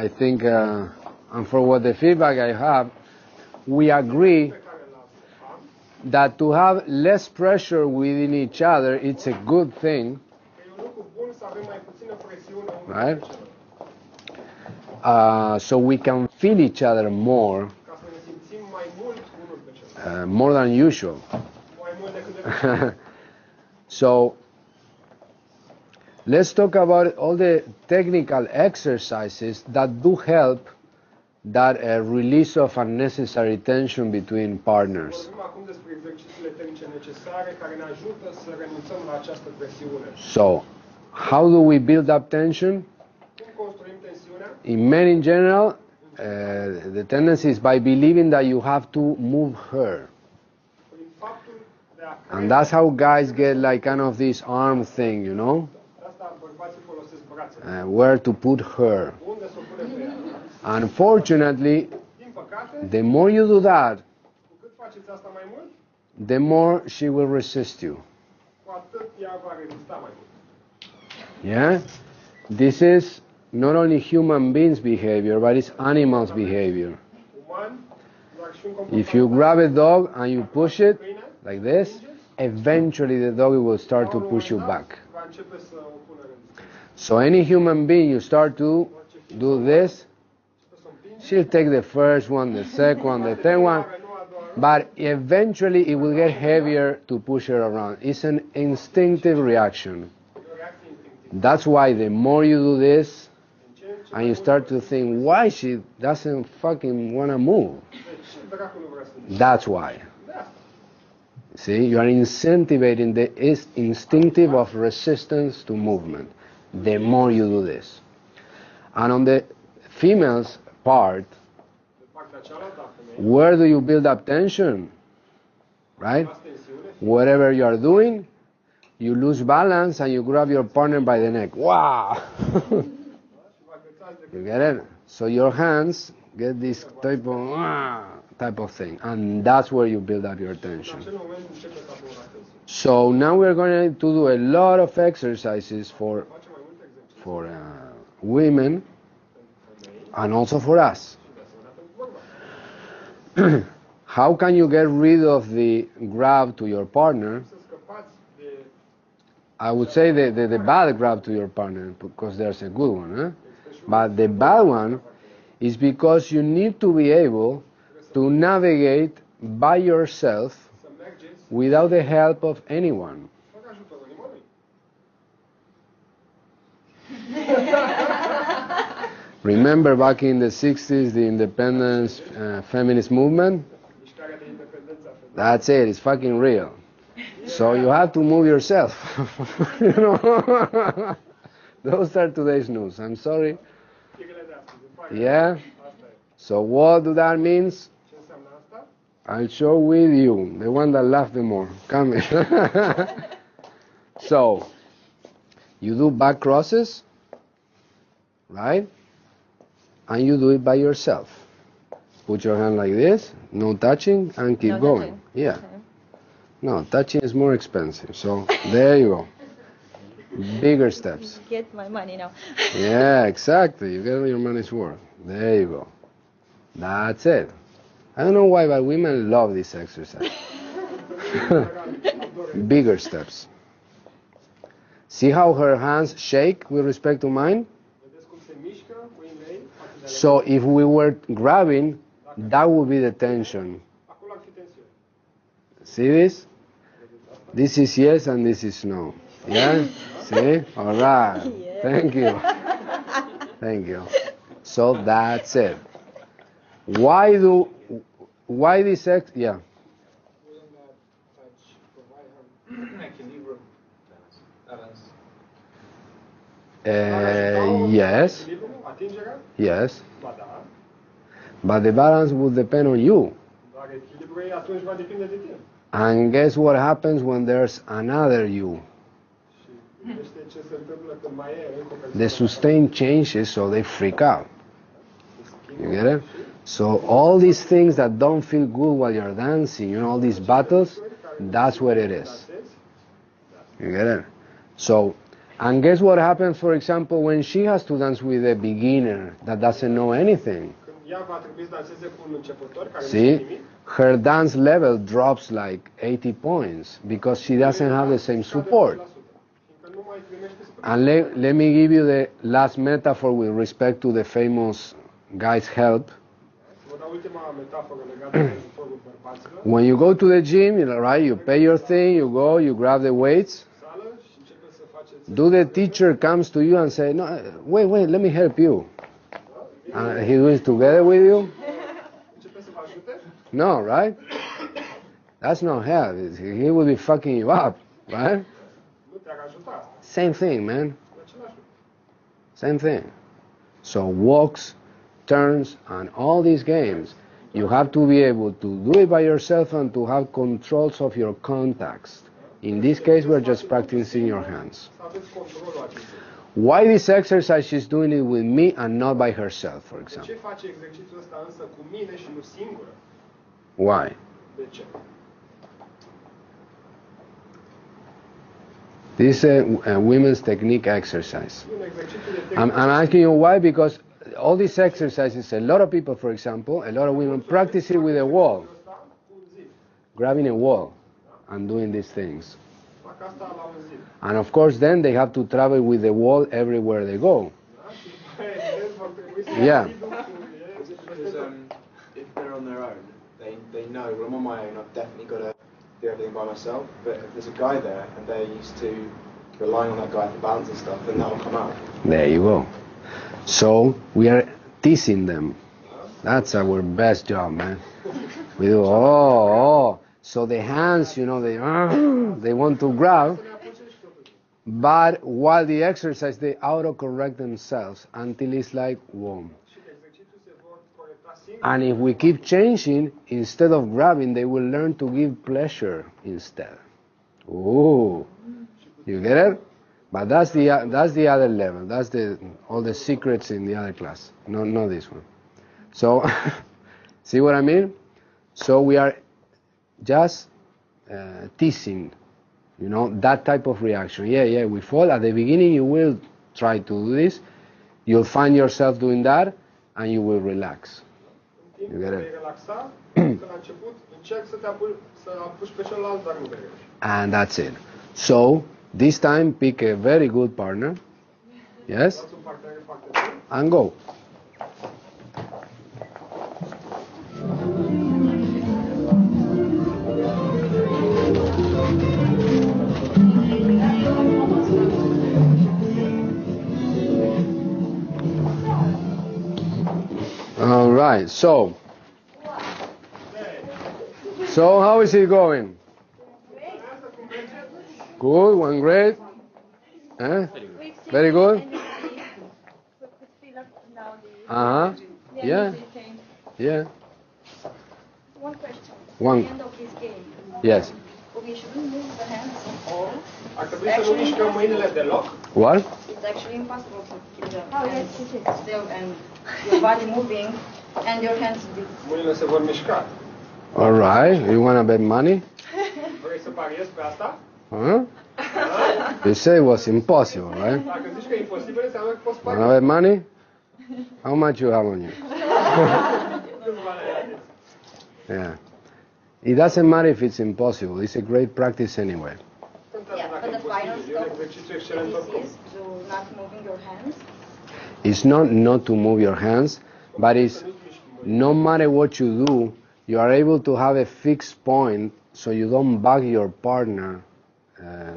I think, uh, and for what the feedback I have, we agree that to have less pressure within each other, it's a good thing, Right. uh, so we can feel each other more, uh, more than usual. So let's talk about all the technical exercises that do help that uh, release of unnecessary tension between partners. Vorbim acum despre exercițiile tehnice necesare care ne ajută să renunțăm la această presiune. So, how do we build up tension? Cum construim tensiunea? In men in general, uh, the tendency is by believing that you have to move her. Prin faptul de a And that's how guys get like kind of this arm thing, you know, uh, where to put her. Unfortunately, the more you do that, the more she will resist you. Yeah? This is not only human beings' behavior, but it's animals' behavior. If you grab a dog and you push it like this, eventually the dog will start to push you back. Va începe să o pună în So any human being you start to do this, she'll take the first one, the second one, the third one, but eventually it will get heavier to push her around. It's an instinctive reaction. That's why the more you do this and you start to think why she doesn't fucking want to move, that's why. See, you are incentivating the instinctive of resistance to movement. The more you do this, and on the female's part, where do you build up tension? Right? Whatever you are doing, you lose balance and you grab your partner by the neck. Wow! you get it? So your hands get this type of ah, type of thing, and that's where you build up your tension. So now we're going to do a lot of exercises for for uh, women and also for us. How can you get rid of the grab to your partner? I would say the, the, the bad grab to your partner because there's a good one, huh? But the bad one is because you need to be able to navigate by yourself without the help of anyone. Remember back in the 60s, the independence uh, feminist movement? That's it, it's fucking real. So you have to move yourself. you know? Those are today's news. I'm sorry. Yeah? So what do that means? I'll show with you, the one that laughed the more. Come here. so, you do back crosses, right? And you do it by yourself. Put your hand like this, no touching, and keep No going. touching. Yeah. Okay. No, touching is more expensive. So, there you go. Bigger steps. Get my money now. Yeah, exactly. You get your money's worth. There you go. That's it. I don't know why, but women love this exercise. Bigger steps. See how her hands shake with respect to mine? So if we were grabbing, that would be the tension. Acolo ar fi tensiune. See this? This is yes and this is no. Yeah? See? All right. Yeah. Thank you. Thank you. So that's it. Why do why this ex yeah. Wouldn't that touch provide her Equilibrio. Balance. Uh, yes, yes. But the balance would depend on you. Dar echilibrul ei atunci va depinde de tine. And guess what happens when there's another you? Și gândește ce se întâmplă când mai încă o persoană. The sustain changes, so they freak out. You get it? So all these things that don't feel good while you're dancing, you know, all these battles, that's what it is. You get it? So And guess what happens, for example, when she has to dance with a beginner that doesn't know anything? See, her dance level drops like 80 points because she doesn't have the same support. 100%, Fiindcă nu mai primește sprijin. And let, let me give you the last metaphor with respect to the famous guy's help. When you go to the gym, you know, right, you pay your thing, you go, you grab the weights. Sală și începeți să faceți... Do the teacher comes to you and say, no, wait, wait, let me help you. And he doing it together with you? No, right? That's not help. He will be fucking you up, right? Same thing, man. Same thing. So walks, turns, and all these games, you have to be able to do it by yourself and to have controls of your contacts. In this case, we're just practicing your hands. Să aveți controlul acestui. Why this exercise she's doing it with me and not by herself, for example? ce face exercițiul ăsta însă cu mine și nu singură? Why? This is a, a women's technique exercise. Un exercițiu de I'm. I'm asking you why because all these exercises, a lot of people, for example, a lot of women practice it with a wall, Ăsta cu un zid. grabbing a wall and doing these things. Fac asta la un zid. And of course, then they have to travel with the wall everywhere they go. Da? Și bă, evident, vor trebui să Yeah. ia zidul Because um, if they're on their own, they, they know, well, I'm on my own, I've definitely got to do everything by myself. But if there's a guy there and they're used to relying on that guy for balance and stuff, then that'll come out. There you go. So we are teasing them. That's our best job, man. We do, oh, oh. So the hands, you know, they, they want to grab. But while the exercise, they autocorrect themselves until it's like, singur. And if we keep changing, instead of grabbing, they will learn to give pleasure instead. Ooh, you get it? But that's the that's the other level. That's the all the secrets in the other class. No, not this one. So, see what I mean? So we are just uh, teasing, you know, that type of reaction. Yeah, yeah, we fall at the beginning. You will try to do this. You'll find yourself doing that, and you will relax. You get it? vei relaxa, că la început încerc să te apuci, să apuci pe celălalt, dar nu vei reuși. and that's it. So this time pick a very good partner, yes, Dați un partener foarte bun and go. Right. So, so how is it going? Good. One grade. Eh? Very good. Uh huh. Yeah. Yeah. One question. One. At the end of this game, Yes. we shouldn't move the hands at all. Ar trebui să nu mișcăm mâinile deloc. What? It's actually impossible to keep the Oh, yes, hands it is. still and your body moving and your hands be Mâinile se vor mișca. All right. You wanna bet money? Vrei să pariezi pe asta? Huh? You say it was impossible, right? Ah, Dacă zici că e imposibil, înseamnă că poți Wanna paria. bet money? How much you have on you? Câți bani ai aveți? Yeah. It doesn't matter if it's impossible. It's a great practice anyway. Yeah, but the final posibil. Un stop exercițiu excelent oricum. is to not moving your hands. It's not not to move your hands, but it's No matter what you do, you are able to have a fixed point, so you don't bug your partner uh,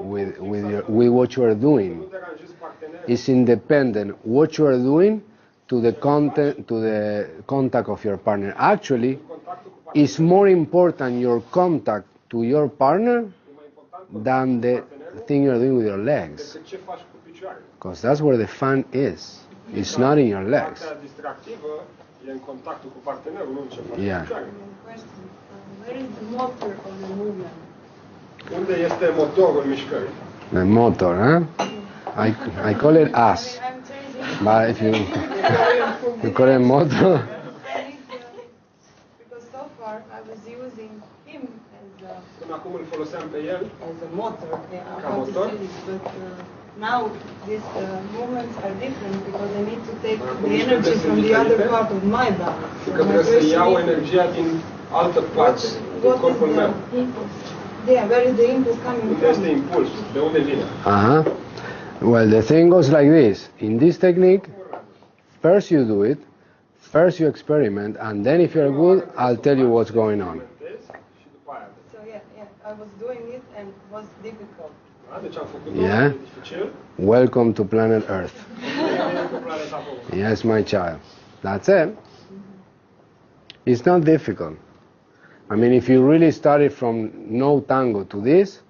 with with your with what you are doing. It's independent what you are doing to the content to the contact of your partner. Actually, it's more important your contact to your partner than the thing you're doing with your legs, because that's where the fun is. It's not in your legs. Partea distractivă e în contactul cu partenerul, nu în ce faci Yeah. cu picioarele. Question. Um, where is the motor of the movement? Unde este motorul mișcării? The motor, huh? I, I call it ass, I'm changing. but if you you call it motor, I need to- because so far I was using him as a, Până acum îl foloseam pe el as a motor. Yeah, Ca how to motor? Say this, but now these uh, movements are different because I need to take Acum the energy from the other part of my body. și from că my trebuie să iau personality. energia din altă parte din What corpul is meu. the impulse? Yeah, where is the impulse coming Unde este from? impulsul? De unde vine? Uh-huh. Well, the thing goes like this. In this technique, first you do it, first you experiment, and then if you're good, I'll tell you what's going on. Experimentez Și după aia. So yeah, yeah, I was doing it and it was difficult. Da? Deci am făcut Yeah. Welcome to planet Earth. Bine cu planeta Pământ. Yes, my child. That's it. It's not difficult. I mean, if you really started from no tango to this,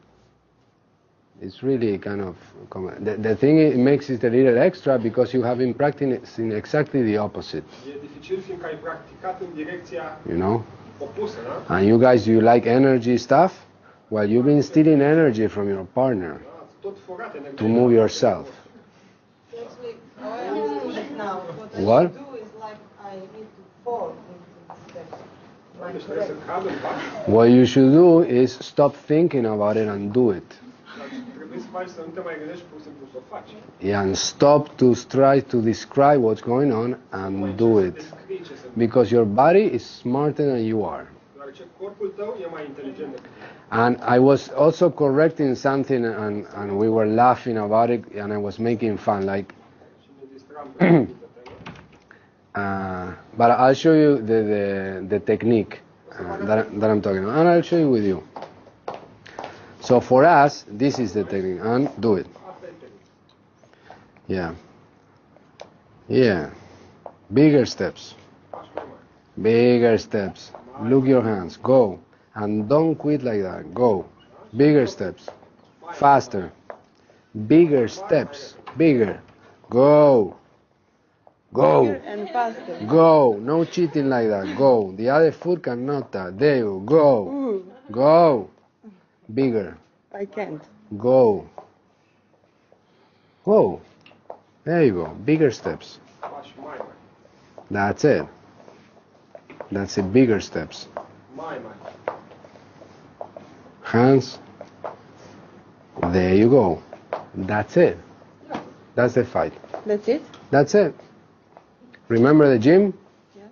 it's really kind of. The, the thing it makes it a little extra because you have been practicing exactly the opposite, dificil fiindcă ai practicat în direcția you know? And you guys, you like energy stuff? Well, you've been stealing energy from your partner to move yourself. What What? you should do is stop thinking about it and do it. And stop to try to describe what's going on and do it. Because your body is smarter than you are. And I was also correcting something and, and we were laughing about it and I was making fun. Like, uh, but I'll show you the, the, the technique uh, that, that I'm talking about. And I'll show you with you. So for us, this is the technique. And do it. Yeah. Yeah. Bigger steps. Bigger steps. Look your hands. Go. And don't quit like that. Go. Bigger steps. Faster. Bigger steps. Bigger. Go. Go. Faster. Go. No cheating like that. Go. The other foot cannot touch. There you go. Mm. Go. Bigger. I can't. Go. Go. There you go. Bigger steps. Pași mai mari. That's it. That's it. Bigger steps. Mai mari. Hands. There you go. That's it. That's the fight. That's it? That's it. Remember the gym? Yeah,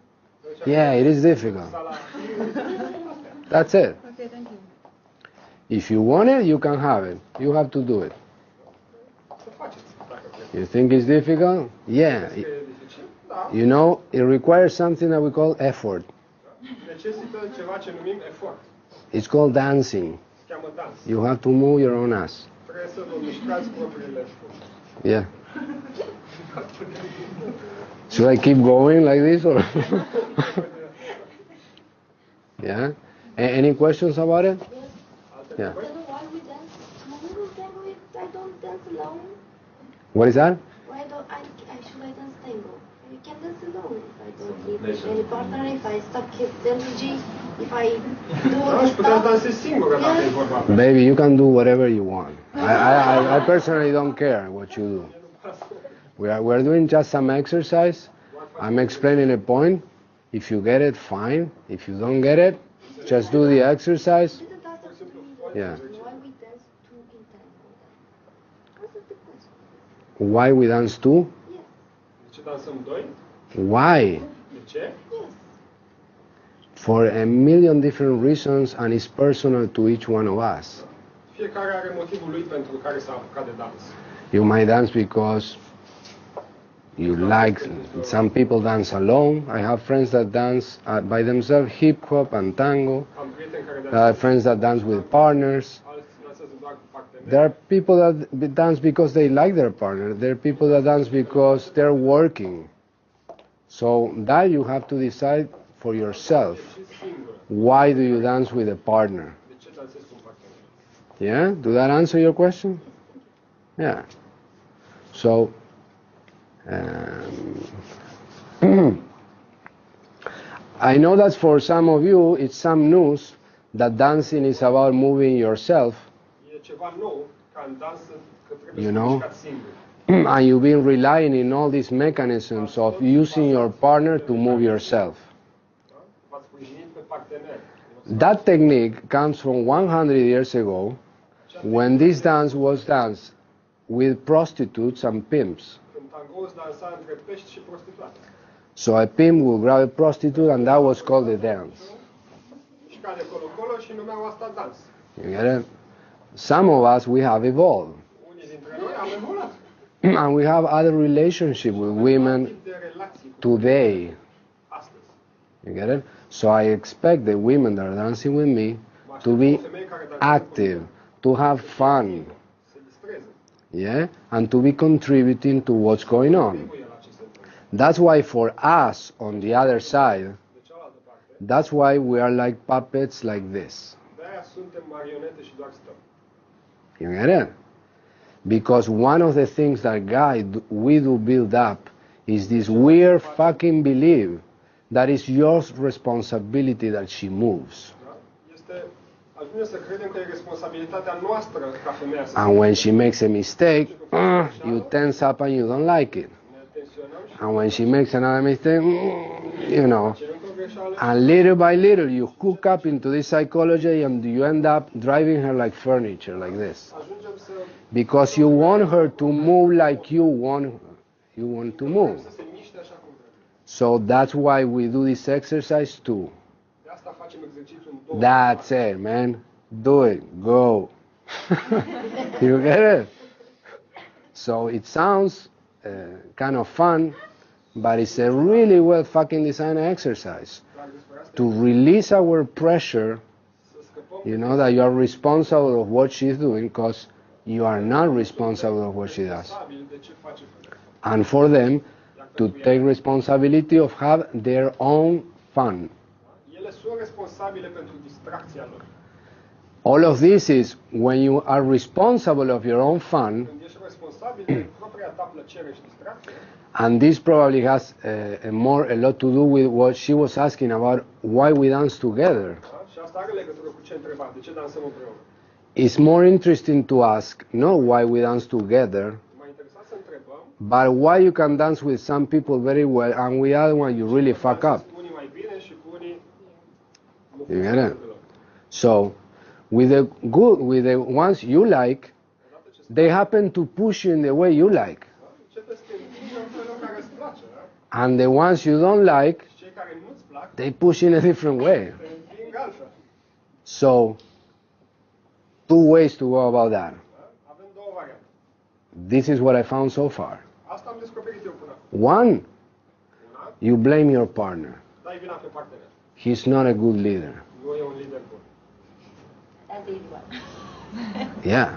Yeah, it is difficult. That's it. Okay, thank you. If you want it, you can have it. You have to do it. să faceți, dacă vreți. You think it's difficult? Yeah. Că dificil? Da. You know, it requires something that we call effort. Necesită ceva ce numim efort. It's called dancing. You have to move your own ass. Yeah. Should I keep going like this or? yeah. A- any questions about it? Yeah. What is that? Why don't I, I should I dance tango? You can dance alone if I don't need any partner, if I stop energy, if I do Da, și puteți stuff. dansa singură dacă e vorba. Baby, you can do whatever you want. I, I, I, I personally don't care what you do. We are, we are doing just some exercise. I'm explaining a point. If you get it, fine. If you don't get it, just do the exercise. Didn't ask us to me Yeah. why we dance two in tango. Answer the question. Why we dance two? Yes, De ce dansăm doi? Why? De ce? yes. For a million different reasons, and it's personal to each one of us. Fiecare are motivul lui pentru care s-a apucat de dans. You might dance because you like. Some people dance alone. I have friends that dance uh, by themselves, hip hop and tango. Have friends that dance with partners. alții dansează doar cu parteneri. There are people that dance because they like their partner. There are people that dance because they're working. So that you have to decide for yourself. Why do you dance with a partner? Yeah? Do that answer your question? Yeah. So, um, I know that for some of you it's some news that dancing is about moving yourself You know? and you've been relying in all these mechanisms of using your partner to move yourself. That technique comes from 100 years ago when this dance was danced with prostitutes and pimps. So a pimp would grab a prostitute and that was called the dance. You get it? Some of us, we have evolved. And we have other relationship with women today. You get it? So I expect the women that are dancing with me to be active, to have fun, yeah, and to be contributing to what's going on. That's why for us on the other side, that's why we are like puppets like this. You get it? Because one of the things that guy we do build up is this weird fucking belief that it's your responsibility that she moves. Da? Este, ajunge să credem că responsabilitatea noastră ca femeia să And when she makes a mistake, uh, you tense up and you don't like it. ne tensionăm și And when she makes another mistake, mm, you know, cerem o greșeală and little by little you hook up into this psychology and you end up driving her like furniture, like this. Because you want her to move like you want you want to move. să se miște așa cum trebuie. So that's why we do this exercise too. De asta facem exercițiul în două. That's it, man. Do it. Go. you get it? So it sounds uh, kind of fun, but it's a really well fucking designed exercise Dar despre asta to release our pressure. You know that you are responsible of what she's doing because you are not responsible of what she does. responsabil de ce face femeia. And for them Iar to take responsibility of have their own fun. ele sunt responsabile pentru distracția lor. All of this is when you are responsible of your own fun, Când ești responsabil de propria ta plăcere și distracție, and this probably has uh, a more a lot to do with what she was asking about why we dance together. da? și asta are legătură cu ce întreba, de ce dansăm împreună. It's more interesting to ask not why we dance together, but why you can dance with some people very well and with other one you really fuck up. You get it? So, with the good, with the ones you like, they happen to push you in the way you like, and the ones you don't like, they push in a different way. So, two ways to go about that. This is what I found so far. Asta am descoperit eu până acum. One, you blame your partner. dai vina pe partener. He's not a good leader. Nu un lider bun. That's the easy one. Yeah.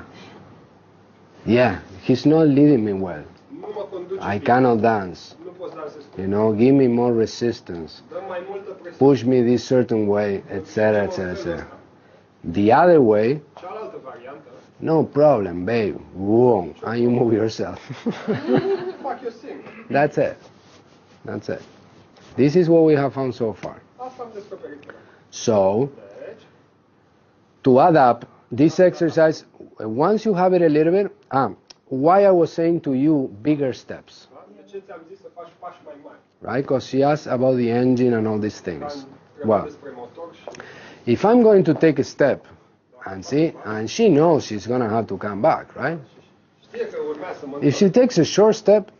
Yeah, he's not leading me well. Nu mă conduce I cannot dance. Nu poți dansezi cu You know, give me more resistance. Dă mai multă presiune. Push me this certain way, etc., etc., etc. The other way, no problem, babe. Boom, and you move yourself. fac eu singur. That's it. That's it. This is what we have found so far. Asta am descoperit până acum. So, to add up this exercise, once you have it a little bit, ah, why I was saying to you bigger steps, da? de ce ți-am zis să faci pași mai mari? right? Because she asked about the engine and all these things. Well, despre motor și if I'm going to take a step, and see, and she knows she's gonna have to come back, right? If she takes a short step,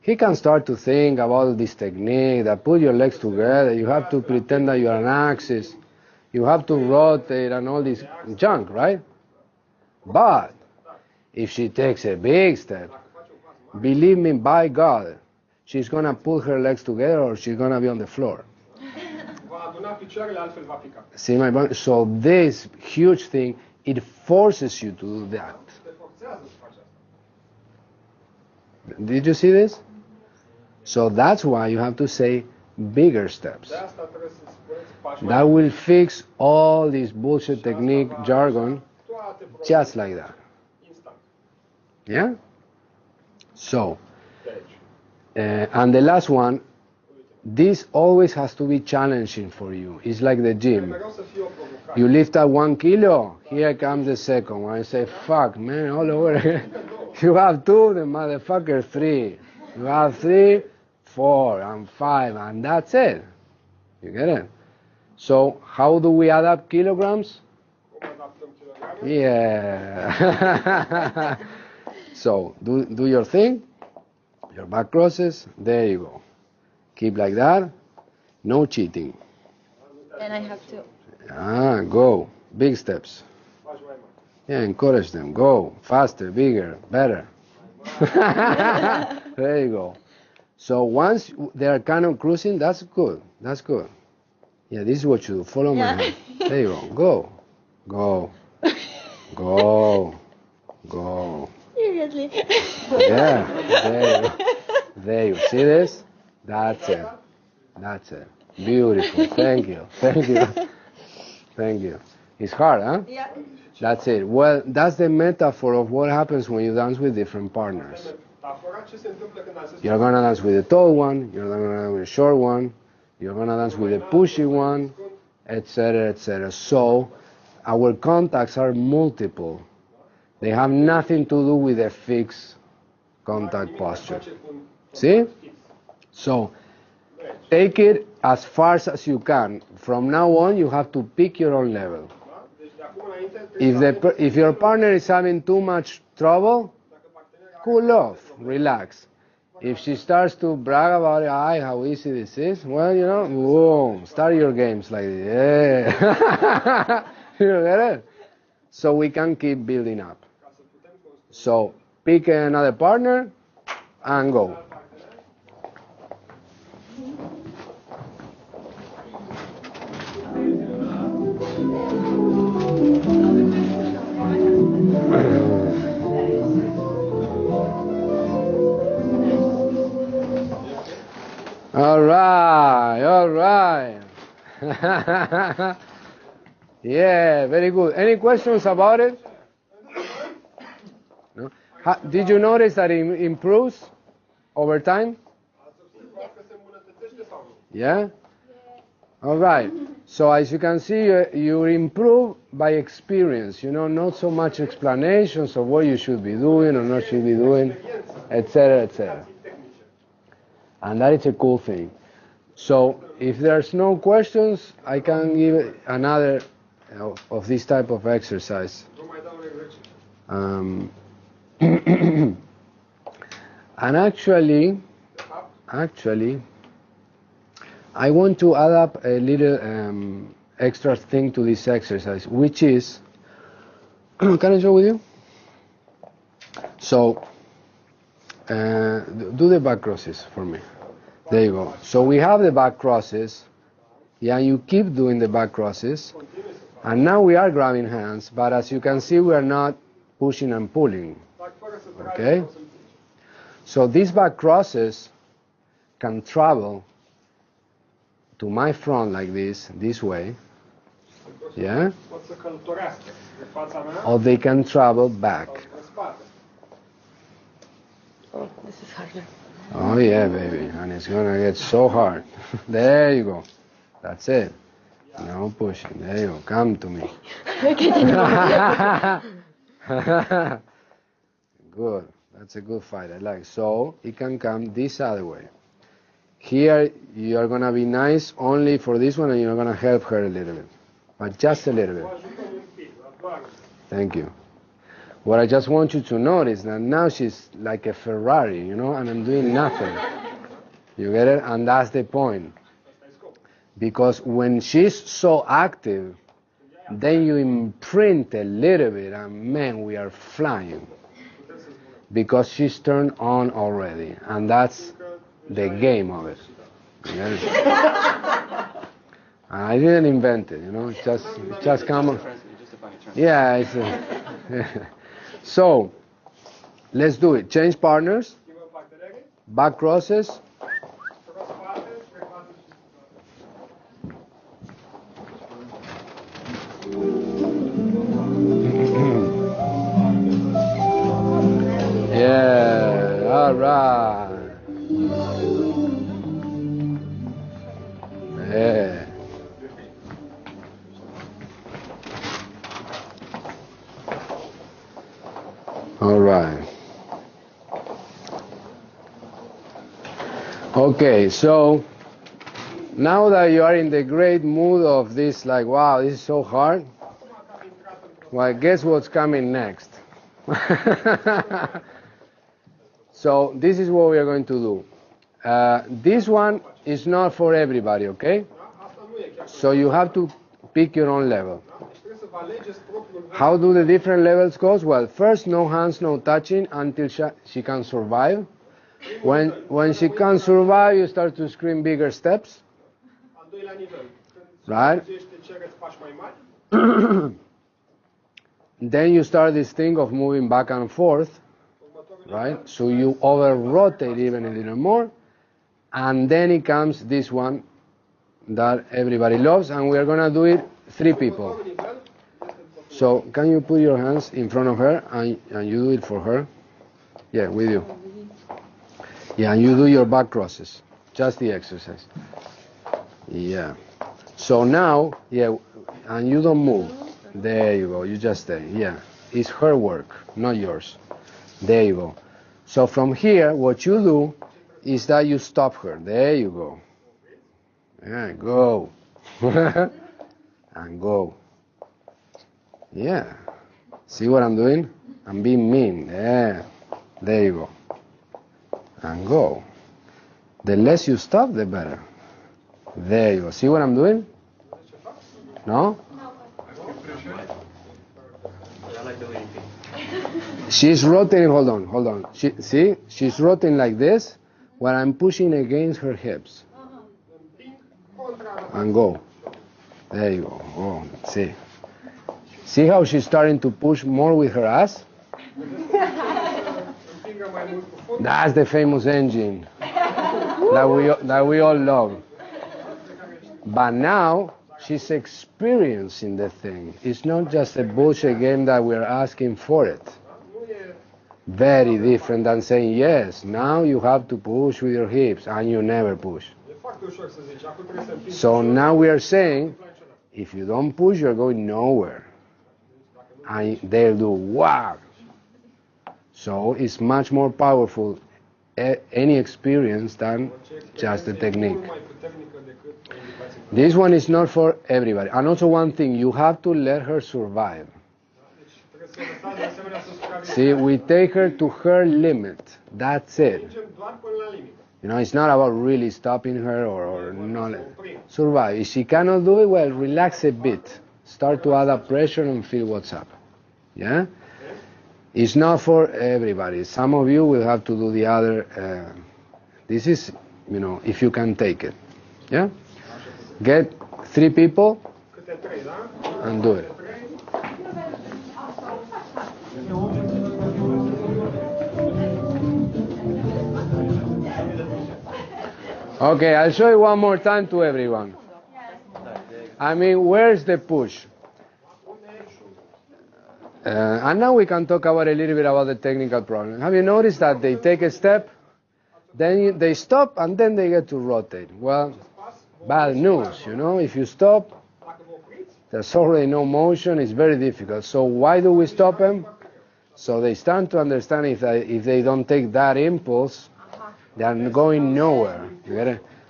he can start to think about this technique that put your legs together. You have to pretend that you're an axis. You have to rotate and all this junk, right? But if she takes a big step, believe me, by God, she's gonna pull her legs together or she's gonna be on the floor. See my point? So this huge thing, it forces you to do that. Te forțează să faci asta. Did you see this? So that's why you have to say bigger steps. De asta trebuie să spuneți pași That will fix all this bullshit technique jargon ajuta toate problemele just like that. Yeah? So, uh, and the last one, this always has to be challenging for you. It's like the gym. You lift up one kilo, here comes the second one. I say, fuck, man, all over again. You have two, the motherfucker three. You have three, four, and five, and that's it. You get it? So how do we add up kilograms? Yeah. so do do your thing. Your back crosses. There you go. Keep like that. No cheating. And I have to. Ah, go. Big steps. Faci mai mult. Yeah, encourage them. Go faster, bigger, better. there you go. So once they are kind of cruising, that's good. That's good. Yeah, this is what you do. Follow Yeah. my hand. There you go. Go. Go. Go. Go. Seriously. Yeah. There you go. There you see this? That's it. That's it. Beautiful. Thank you. Thank you. Thank you. It's hard, huh? Yeah. That's it. Well, that's the metaphor of what happens when you dance with different partners. Metafora ce se întâmplă când dansezi You're gonna dance with the tall one, you're gonna dance with the short one, you're gonna dance with the pushy one, etc., etc. So, our contacts are multiple. They have nothing to do with a fixed contact posture. face cu un See? So, take it as far as you can. From now on, you have to pick your own level. If the if your partner is having too much trouble, cool off, relax. If she starts to brag about it, "Ay, how easy this is," well, you know, boom, start your games like this. Yeah. you get it? So we can keep building up. So pick another partner and go. All right, all right. yeah, very good. Any questions about it? No? Ha, did you notice that it improves over time? Yeah? All right. So as you can see, you, you improve by experience, you know, not so much explanations of what you should be doing or not should be doing, etc., etc. And that is a cool thing. So if there's no questions, I can give another of, of this type of exercise. Um, and actually, actually, I want to add up a little um, extra thing to this exercise, which is, can I show with you? So, uh, do the back crosses for me. There you go. So we have the back crosses. Yeah, you keep doing the back crosses. And now we are grabbing hands, but as you can see, we are not pushing and pulling. Okay. So these back crosses can travel to my front like this, this way, yeah, or they can travel back. Oh, this is harder. Oh yeah, baby, and it's gonna get so hard. there you go. That's it. No pushing. There you go. Come to me. good. That's a good fight. I like. So it can come this other way. Here you are gonna be nice only for this one, and you're gonna help her a little bit, but just a little bit. Thank you. What I just want you to notice that now she's like a Ferrari, you know, and I'm doing nothing. You get it? And that's the point. Because when she's so active, then you imprint a little bit, and man, we are flying. Because she's turned on already, and that's the game of it. And I didn't invent it, you know, it's just, it's just common. Yeah, it's a, so let's do it. Change partners, back crosses, yeah, all right. All right. Okay, so Now that you are in the great mood of this, like, wow, this is so hard, well, guess what's coming next? so, this is what we are going to do. Uh, this one is not for everybody, okay? So, you have to pick your own level. How do the different levels go? Well, first, no hands, no touching until she, can survive. When, when she can survive, you start to scream bigger steps. Right. Then you start this thing of moving back and forth, right? So you over rotate even a little more. And then it comes this one that everybody loves, and we are gonna do it three people. So can you put your hands in front of her and, and you do it for her? Yeah, with you. Yeah, and you do your back crosses. Just the exercise. Yeah. So now, yeah, and you don't move. There you go. You just stay. Yeah. It's her work, not yours. There you go. So from here, what you do is that you stop her. There you go. Yeah, go. and go. Yeah. See what I'm doing? I'm being mean. Yeah. There you go. And go. The less you stop, the better. There you go. See what I'm doing? No? She's rotating. Hold on, hold on. She, see? She's rotating like this while I'm pushing against her hips. And go. There you go. Oh, see. See how she's starting to push more with her ass? That's the famous engine that we, that we all love. But now she's experiencing the thing. It's not just a bullshit game that we're asking for it. Very different than saying, yes, now you have to push with your hips, and you never push. So now we are saying, if you don't push, you're going nowhere. And they'll do wow. So it's much more powerful, eh, any experience than just the technique. This one is not for everybody. And also one thing, you have to let her survive. See, we take her to her limit. That's it. You know, it's not about really stopping her or, or not. Survive. If she cannot do it, well, relax a bit. Start to add up pressure and feel what's up. Yeah? It's not for everybody. Some of you will have to do the other. Uh, this is, you know, if you can take it. Yeah? Get three people and do it. Okay, I'll show you one more time to everyone. I mean, where's the push? Uh, and now we can talk about a little bit about the technical problem. Have you noticed that they take a step, then they stop, and then they get to rotate? Well, bad news, you know. If you stop, there's already no motion. It's very difficult. So why do we stop them? So they start to understand if they, if they don't take that impulse, they are going nowhere.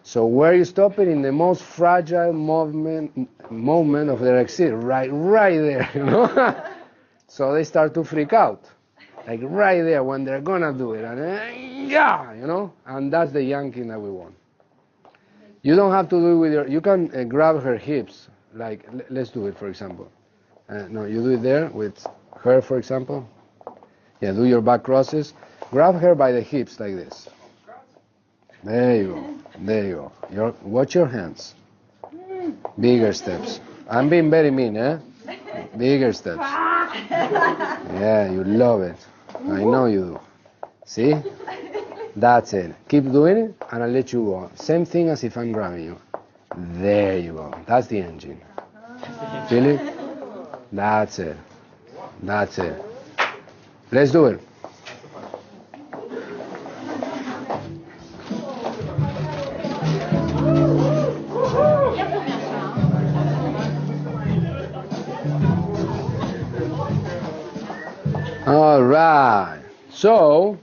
So where you stop it in the most fragile movement moment of their exit, right, right there, you know. so they start to freak out, like right there when they're gonna do it, and uh, yeah, you know. And that's the yanking that we want. You don't have to do it with your. You can uh, grab her hips, like let's do it, for example. Uh, no, you do it there with her, for example. Yeah, do your back crosses. Grab her by the hips like this. There you go. There you go. Your, watch your hands. Bigger steps. I'm being very mean, eh? Bigger steps. Yeah, you love it. I know you do. See? That's it. Keep doing it, and I'll let you go. Same thing as if I'm grabbing you. There you go. That's the engine. Feel it? That's it. That's it. Let's do it. So,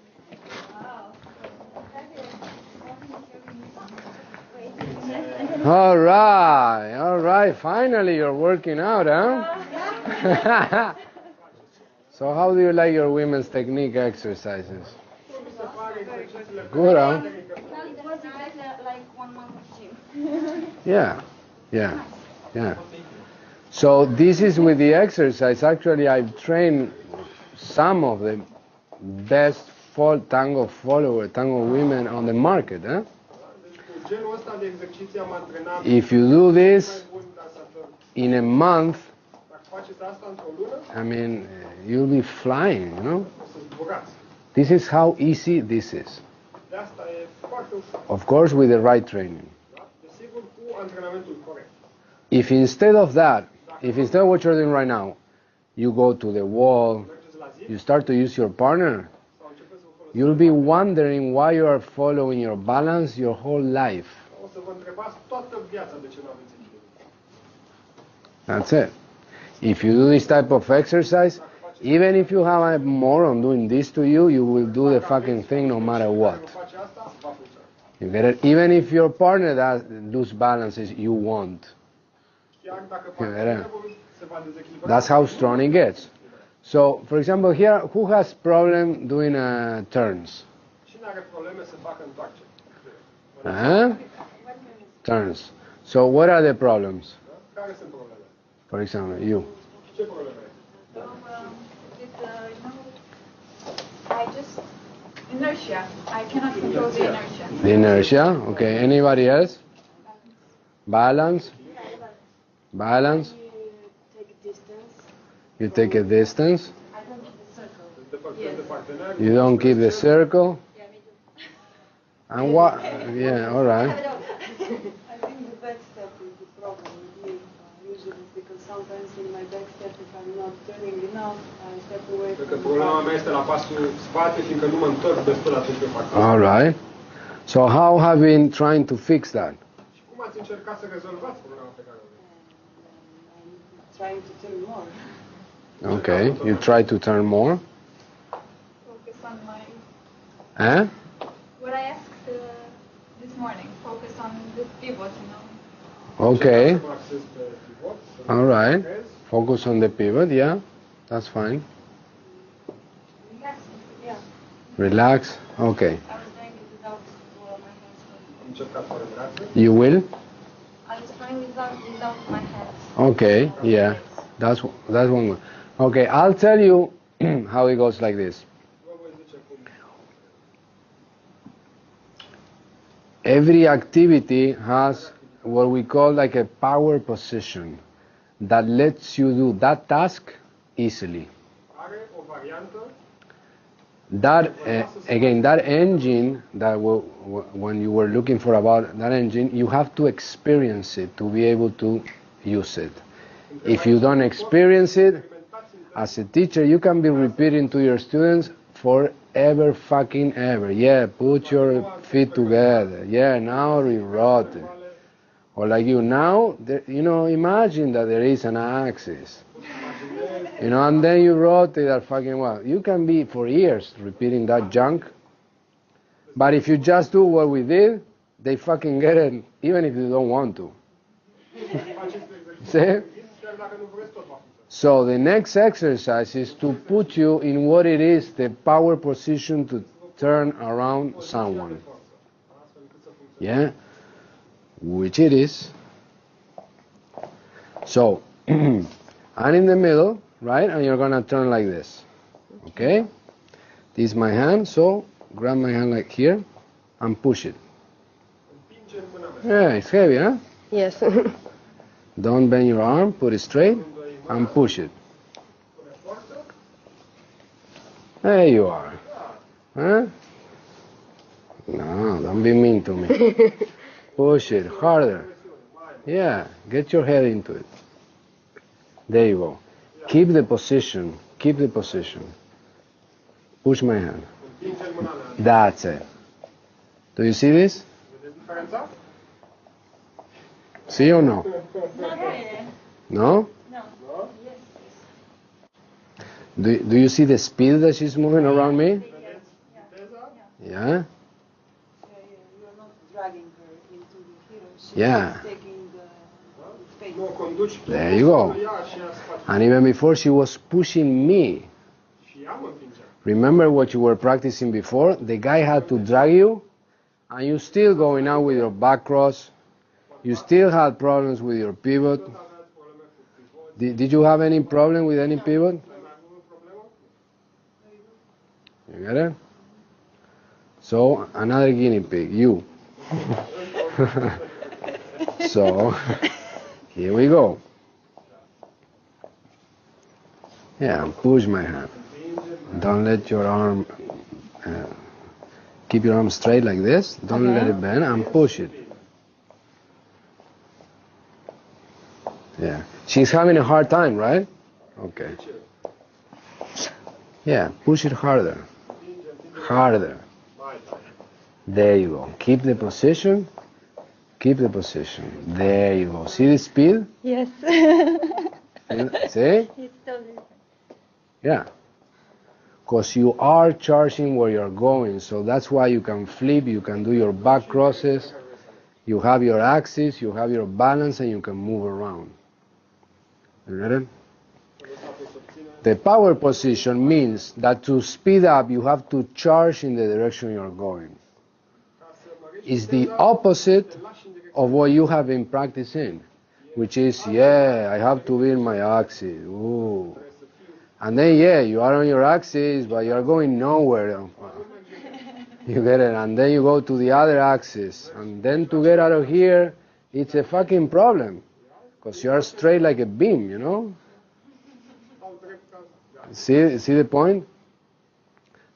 All right, all right. Finally, you're working out, huh? so, how do you like your women's technique exercises? Good, huh? Yeah, yeah, yeah. So this is with the exercise. Actually, I've trained some of the best tango follower, tango women on the market. Antrenat If you do this in a month, I mean, uh, you'll be flying. You know. This is how easy this is. Of course, with the right training. If instead of that, if instead of what you're doing right now, you go to the wall, you start to use your partner, you'll be wondering why you are following your balance your whole life. That's it. If you do this type of exercise, even if you have a moron doing this to you, you will do the fucking thing no matter what. You get it? Even if your partner does lose balances, you won't. Se va dezechilibra. That's how strong it gets. So, for example, here, who has problem doing uh, turns? Cine are probleme să facă întoarcere? Huh? Turns. So, what are the problems? Da? Care sunt problemele? For example, you. Ce? Um, with, uh, I just inertia. I cannot control the inertia. The inertia. Okay. Anybody else? Balance. Balance. Take distance. You take a distance. I don't keep the circle. Te depărtezi de partener. You don't keep the circle. Yeah, me too. And what? Yeah. All right. I think the back step is the problem with me uh, usually because sometimes in my back step if I'm not turning enough, I step away Cred că from the problema path. mea este la pasul spate, fiindcă nu mă întorc destul atunci când fac. All right. So how have you been trying to fix that? Și cum ați încercat să rezolvați problema pe care o aveți? I'm trying to turn more. Okay. You try to turn more. Focus on my. Eh? What I asked uh, this morning. Focus on the pivot. You know. Okay. Să mă axez pe pivot, să mă All right. Focus on the pivot. Yeah. That's fine. Relaxing. Yeah. Relax. Okay. I was doing it without uh, my hands. Am încercat fără brațe. You will. I was trying without without my hands. Okay. Yeah. That's that's one. way. Okay. I'll tell you how it goes like this. Every activity has what we call like a power position that lets you do that task easily. That uh, again, that engine that w- w- when you were looking for about that engine, you have to experience it to be able to use it. If you don't experience it, as a teacher, you can be repeating to your students forever fucking ever. Yeah, put your feet together. Yeah, now re-rotate. Or like you now, you know, imagine that there is an axis. You know, and then you rotate that fucking well. You can be for years repeating that junk. But if you just do what we did, they fucking get it, even if you don't want to. See? Chiar dacă nu vreți tot va funcționa. So the next exercise is to put you in what it is the power position to turn around someone. Astfel încât să funcționeze. Yeah? Which it is. So, I'm in the middle, right? And you're gonna turn like this. Okay? This is my hand, so grab my hand like here and push it. Împinge în mâna mea. Yeah, it's heavy, huh? Yes. Don't bend your arm, put it straight and push it. There you are. Huh? No, don't be mean to me. Push it harder. Yeah, get your head into it. There you go. Keep the position. Keep the position. Push my hand. Împinge în mâna mea. That's it. Do you see this? See or no? No? Do, do you see the speed that she's moving around me? Yeah? Yeah, yeah, you're not dragging her into the Yeah. just takes o conduci tu, There you go. ea și ea se face. And even before she was pushing me. Și ea mă împingea. Remember what you were practicing before? The guy had to drag you, and you still going out with your back cross. You still had problems with your pivot. Tot aveați probleme cu pivot. Did, did you have any problem with any pivot? You get it? So, another guinea pig, you. so, here we go. Yeah, push my hand. Don't let your arm, uh, keep your arm straight like this. Don't let it bend and push it. Yeah. She's having a hard time, right? Okay. Yeah, push it harder. Harder. There you go. Keep the position. Keep the position. There you go. See the speed? Yes. See? Yeah. Because you are charging where you're going, so that's why you can flip, you can do your back crosses, you have your axis, you have your balance, and you can move around. You get it? The power position means that to speed up, you have to charge in the direction you're going. It's the opposite of what you have been practicing, which is, yeah, I have to be in my axis. Ooh. And then, yeah, you are on your axis, but you're going nowhere. You get it? And then you go to the other axis. And then to get out of here, it's a fucking problem. Because you are straight like a beam, you know? See, see the point?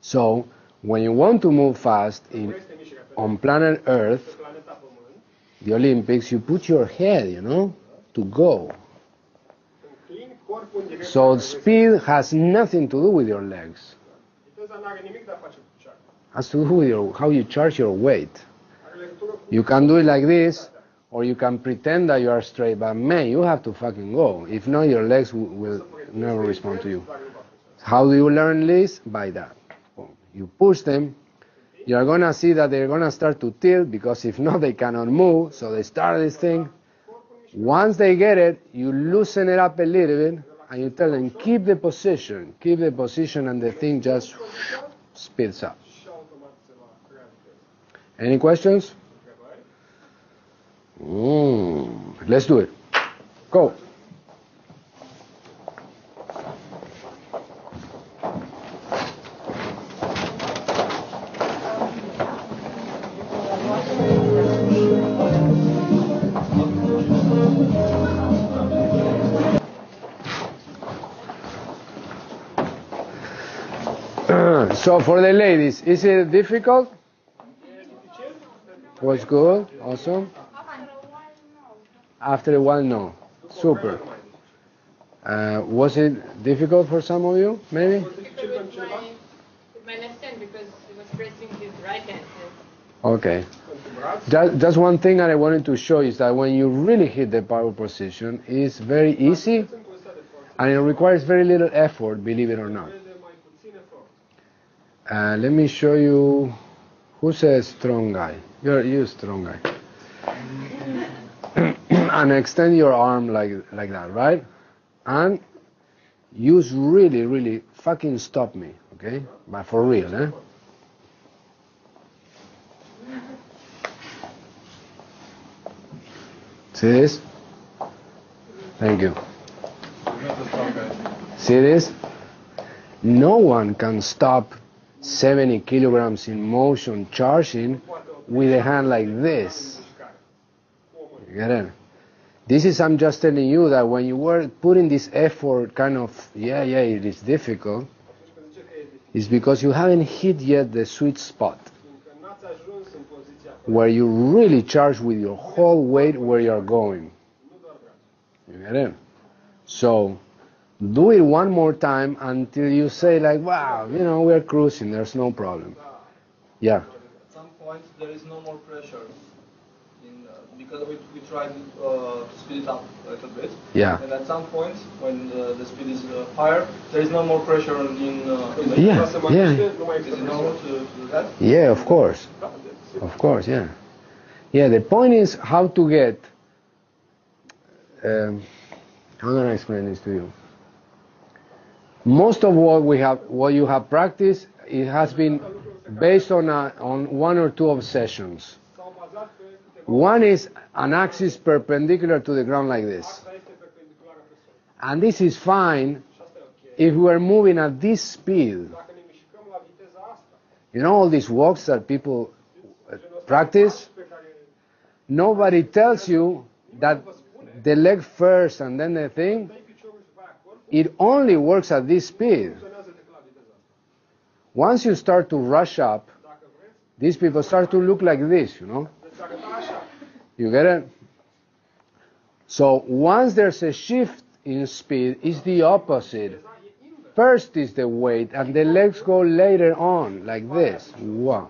So, when you want to move fast in, on planet Earth, the Olympics, you put your head, you know, to go. So speed has nothing to do with your legs. Has to do with your, how you charge your weight. You can do it like this, or you can pretend that you are straight, but man, you have to fucking go. If not, your legs will, will never respond to you. How do you learn this? By that. You push them, you're gonna see that they're gonna start to tilt because if not, they cannot move. So they start this thing. Once they get it, you loosen it up a little bit and you tell them, keep the position, keep the position, and the thing just speeds up. Any questions? Mm, let's do it. Go. So for the ladies, is it difficult? Was good, awesome. After a while, no. Super. Uh, was it difficult for some of you, maybe? With my left hand because he was pressing his right hand. Okay. That, that's one thing that I wanted to show is that when you really hit the power position, it's very easy and it requires very little effort, believe it or not. Uh, let me show you who's a strong guy. You're you strong guy. and extend your arm like like that, right? And use really, really fucking stop me, okay? But for real, eh? See this? Thank you. See this? No one can stop 70 kilograms in motion charging with a hand like this. You get it? This is, I'm just telling you that when you were putting this effort, kind of, yeah, yeah, it is difficult, is because you haven't hit yet the sweet spot where you really charge with your whole weight where going. nu doar braț. You get it? So, do it one more time until you say like, wow, you know, we're cruising, there's no problem. Yeah. At some point, there is no more pressure in, uh, because we, we tried uh, to speed it up a little bit. Yeah. And at some point, when the, the speed is uh, higher, there is no more pressure in, uh, in the Yeah, yeah. miște, nu mai Is normal to, to that? Yeah, of course. Of course, yeah. Yeah, the point is how to get um, how can I explain this to you? Most of what we have, what you have practiced, it has been based on a, on one or two obsessions. One is an axis perpendicular to the ground like this, and this is fine if we are moving at this speed. You know all these walks that people uh, practice. Nobody tells you that the leg first and then the thing. It only works at this speed. Once you start to rush up, these people start to look like this, you know. You get it? So once there's a shift in speed, it's the opposite. First is the weight, and the legs go later on, like this. Wow.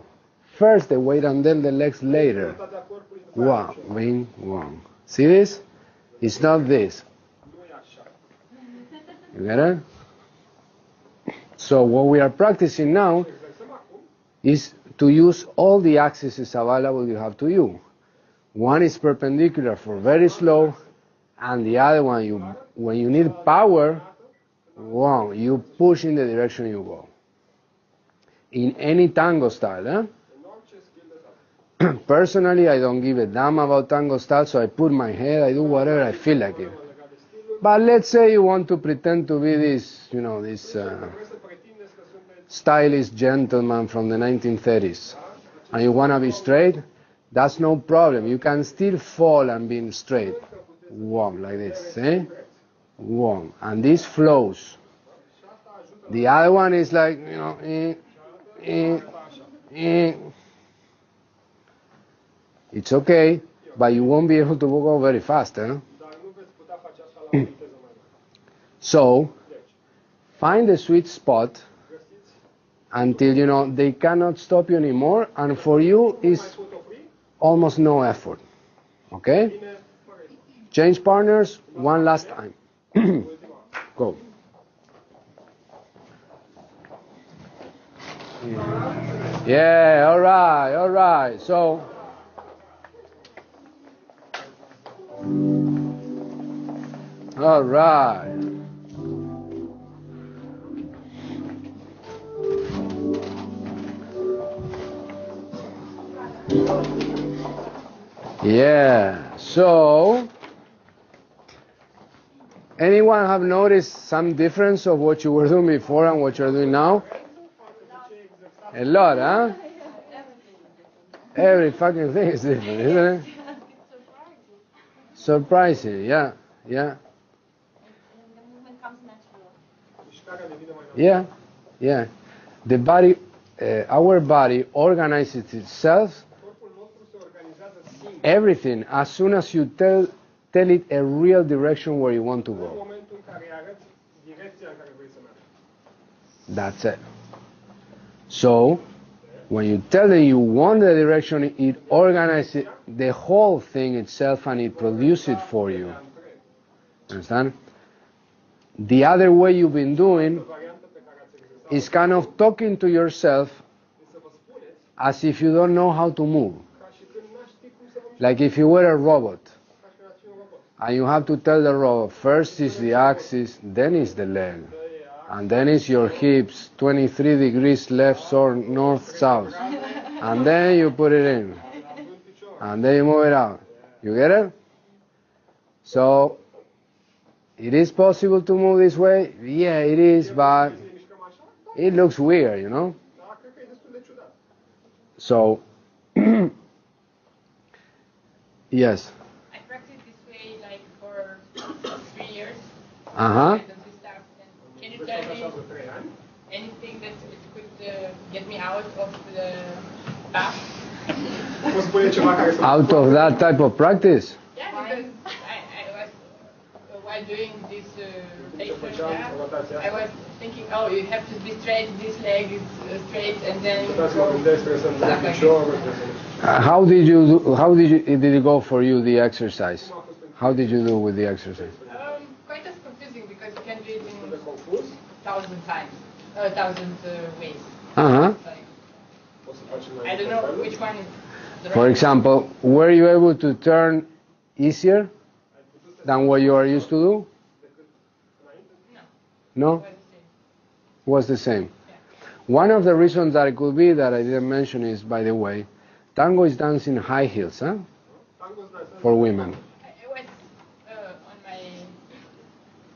First the weight, and then the legs later. Wow, wing, wow. See this? It's not this. You get it? So what we are practicing now is to use all the axes available you have to you. One is perpendicular for very slow, and the other one, you when you need power, wow, you push in the direction you go. In any tango style, eh? Personally, I don't give a damn about tango style, so I put my head, I do whatever I feel like it. But let's say you want to pretend to be this, you know, this uh, stylish gentleman from the 1930s, and you want to be straight, that's no problem. You can still fall and be straight. Warm like this, eh? Warm. And this flows. The other one is like, you know, eh, eh, eh. It's okay, but you won't be able to go very fast, eh? So, find the sweet spot until you know they cannot stop you anymore, and for you is almost no effort. Okay? Change partners one last time. Go. Yeah, all right, all right. So, all right. Yeah. So, anyone have noticed some difference of what you were doing before and what you're doing now? A lot, huh? Every fucking thing is different, isn't it? Surprising, yeah, yeah, yeah, yeah. The body, uh, our body organizes itself, everything, as soon as you tell, tell it a real direction where you want to go. That's it. So, when you tell them you want the direction, it organizes the whole thing itself and it produces it for you. Understand? The other way you've been doing is kind of talking to yourself as if you don't know how to move. ca și când n-aș ști cum să vă mișcați, Like if you were a robot ca și când ați fi un robot. and you have to tell the robot first is the axis, then is the leg, and then is your hips 23 degrees left, or north, south, and then you put it in, and then you move it out. You get it? So, it is possible to move this way? Yeah, it is, but Să ne mișcăm așa? it looks weird, you know? Da, cred că destul de ciudat. So, yes. I practice this way like for three years. Uh huh. I don't start. And Can you tell me vreo trei ani. anything that could uh, get me out of the path? Poți spune ceva care să mă Out of that type of practice? Yeah, because I, I was uh, while doing this uh, rotation, făceam yeah, rotația I was thinking, oh, you have to be straight. This leg is uh, straight, and then Uitați, mă gândesc, trebuie să-mi dau piciorul, trebuie să Uh, how did you do, how did you, did it go for you the exercise? How did you do with the exercise? um, quite as confusing because you can do it in de thousand times, a thousand uh, ways. Uh huh. Like, Poți să faci mai I don't know which one is the For right. example, were you able to turn easier? Ai putut să than what you are used to do? No? Was the same. One of the reasons that it could be that I didn't mention is, by the way, tango is danced in high heels, huh? Tango znaš, znaš, For women. I I was uh, on my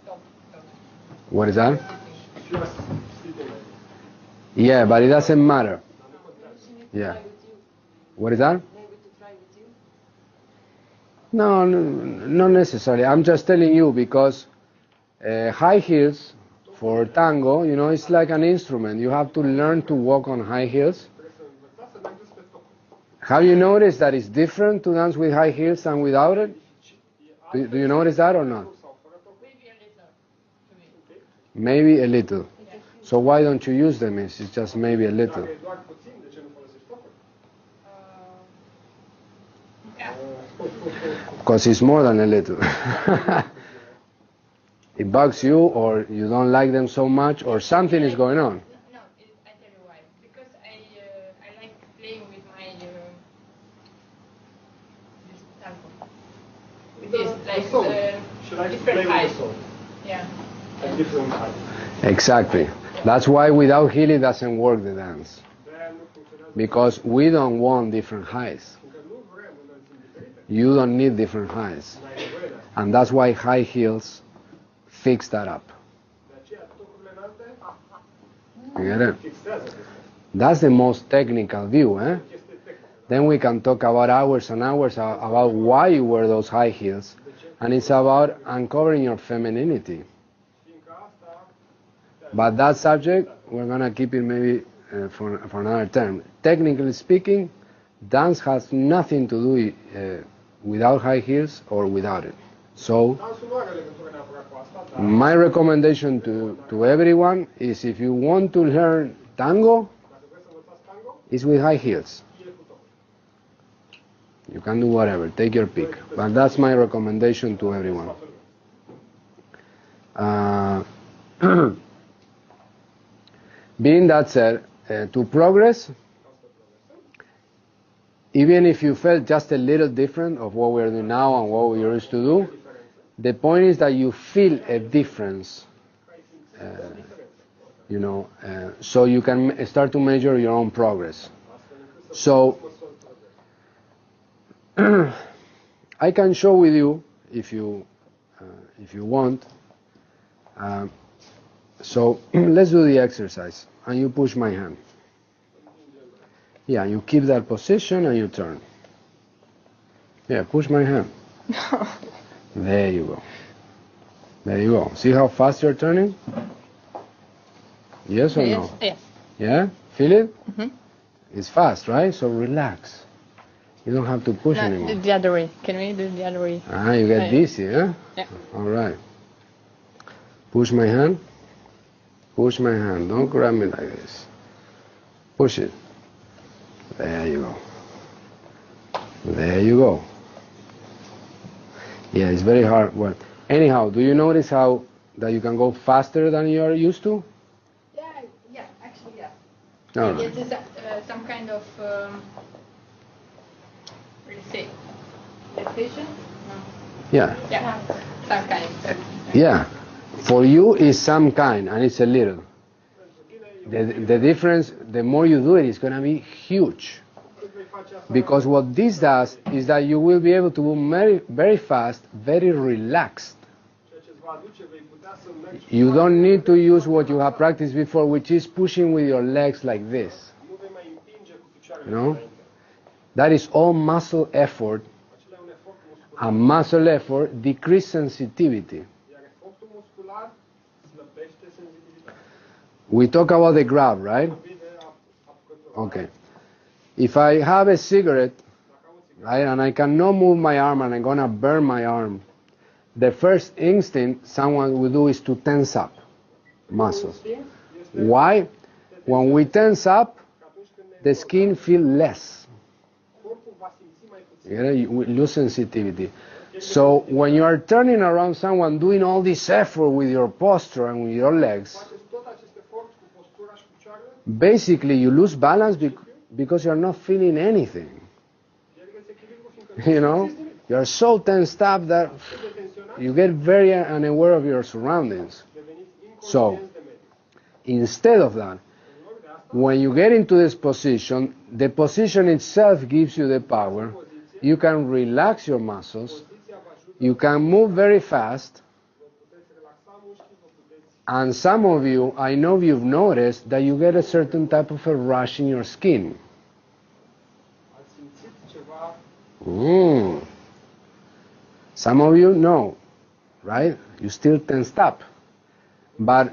top. top. What is that? she was sitting like Yeah, but it doesn't matter. Yeah. What is that? No, no, not necessarily. I'm just telling you because uh, high heels for tango, you know, it's like an instrument. You have to learn to walk on high heels. Trebuie să învățați să mergeți pe stocuri. Have you noticed that it's different to dance with high heels and without it? Do, do you notice that or not? Sau fără tocuri. Maybe a little to me. Maybe a little. So why don't you use them? It's just maybe a little. Dacă doar puțin, de ce nu folosești tocuri? Uh. Because it's more than a little. it bugs you, or you don't like them so much, or something is going on. No, no it, I tell you why. Because I uh, I like playing with my uh, this tango. With this like song. She different play height. Yeah. At different heights. Exactly. That's why without heel it doesn't work the dance. De-aia nu funcționează. Because we don't want different heights. Fiindcă nu vrem înălțimi diferite. You don't need different heights. N-ai nevoie de asta. And that's why high heels fix that up. You get it? That's the most technical view, eh? Then we can talk about hours and hours about why you wear those high heels. And it's about uncovering your femininity. But that subject, we're going to keep it maybe uh, for, for another term. Technically speaking, dance has nothing to do uh, without high heels or without it. So, my recommendation to, to everyone is if you want to learn tango, it's with high heels. You can do whatever, take your pick. But that's my recommendation to everyone. Uh, being that said, uh, to progress, even if you felt just a little different of what we're doing now and what we used to do, the point is that you feel a difference. Uh, you know, uh, so you can start to measure your own progress. So, I can show with you if you uh, if you want. Um, so let's do the exercise, and you push my hand. Yeah, you keep that position and you turn. Yeah, push my hand. There you go. There you go. See how fast you're turning? Yes or no? Yes. Yeah? Feel it? Mm -hmm. It's fast, right? So relax. You don't have to push No, anymore. the other way. Can we do the other way? Ah, you get Right. dizzy, huh? Yeah. All right. Push my hand. Push my hand. Don't grab me like this. Push it. There you go. There you go. Yeah, it's very hard. Well, anyhow, do you notice how that you can go faster than you are used to? Yeah, yeah, actually, yeah. All right. It is uh, some kind of, um, what do you say? No. Yeah. Yeah, some kind. Yeah. For you is some kind, and it's a little. The, the difference, the more you do it, it, is going to be huge. Because what this does is that you will be able to move very, very fast, very relaxed. You don't need to use what you have practiced before, which is pushing with your legs like this. You know? That is all muscle effort, and muscle effort decreases sensitivity. We talk about the grab, right? Okay. If I have a cigarette, right, and I cannot move my arm and I'm gonna burn my arm, the first instinct someone will do is to tense up muscles. Why? When we tense up, the skin feel less. You lose sensitivity. So when you are turning around someone doing all this effort with your posture and with your legs, basically you lose balance because you're not feeling anything. You know, you're so tensed up that you get very unaware of your surroundings. So. Instead of that, when you get into this position, the position itself gives you the power. You can relax your muscles. You can move very fast. And some of you, I know you've noticed that you get a certain type of a rush in your skin. Mm. Some of you know, right? You still tensed up. But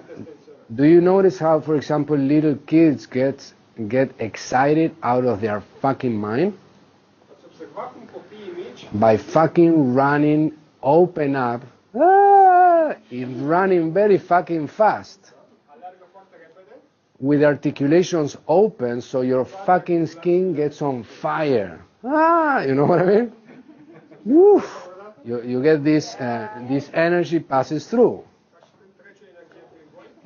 do you notice how, for example, little kids get get excited out of their fucking mind by fucking running, open up, ah, in running very fucking fast with articulations open, so your fucking skin gets on fire. Ah, you know what I mean? Woof. You, you get this, uh, this energy passes through.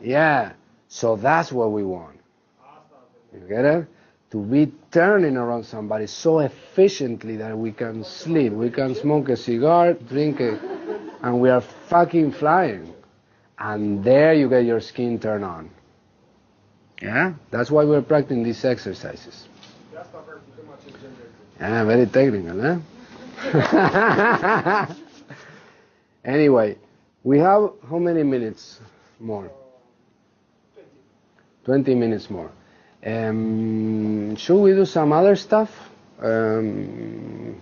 Yeah. So that's what we want. You get it? To be turning around somebody so efficiently that we can sleep, we can smoke a cigar, drink it, and we are fucking flying. And there you get your skin turned on. Yeah? That's why we're practicing these exercises. Yeah, very technical, eh? anyway, we have how many minutes more? 20 minutes more. Um, should we do some other stuff? Um,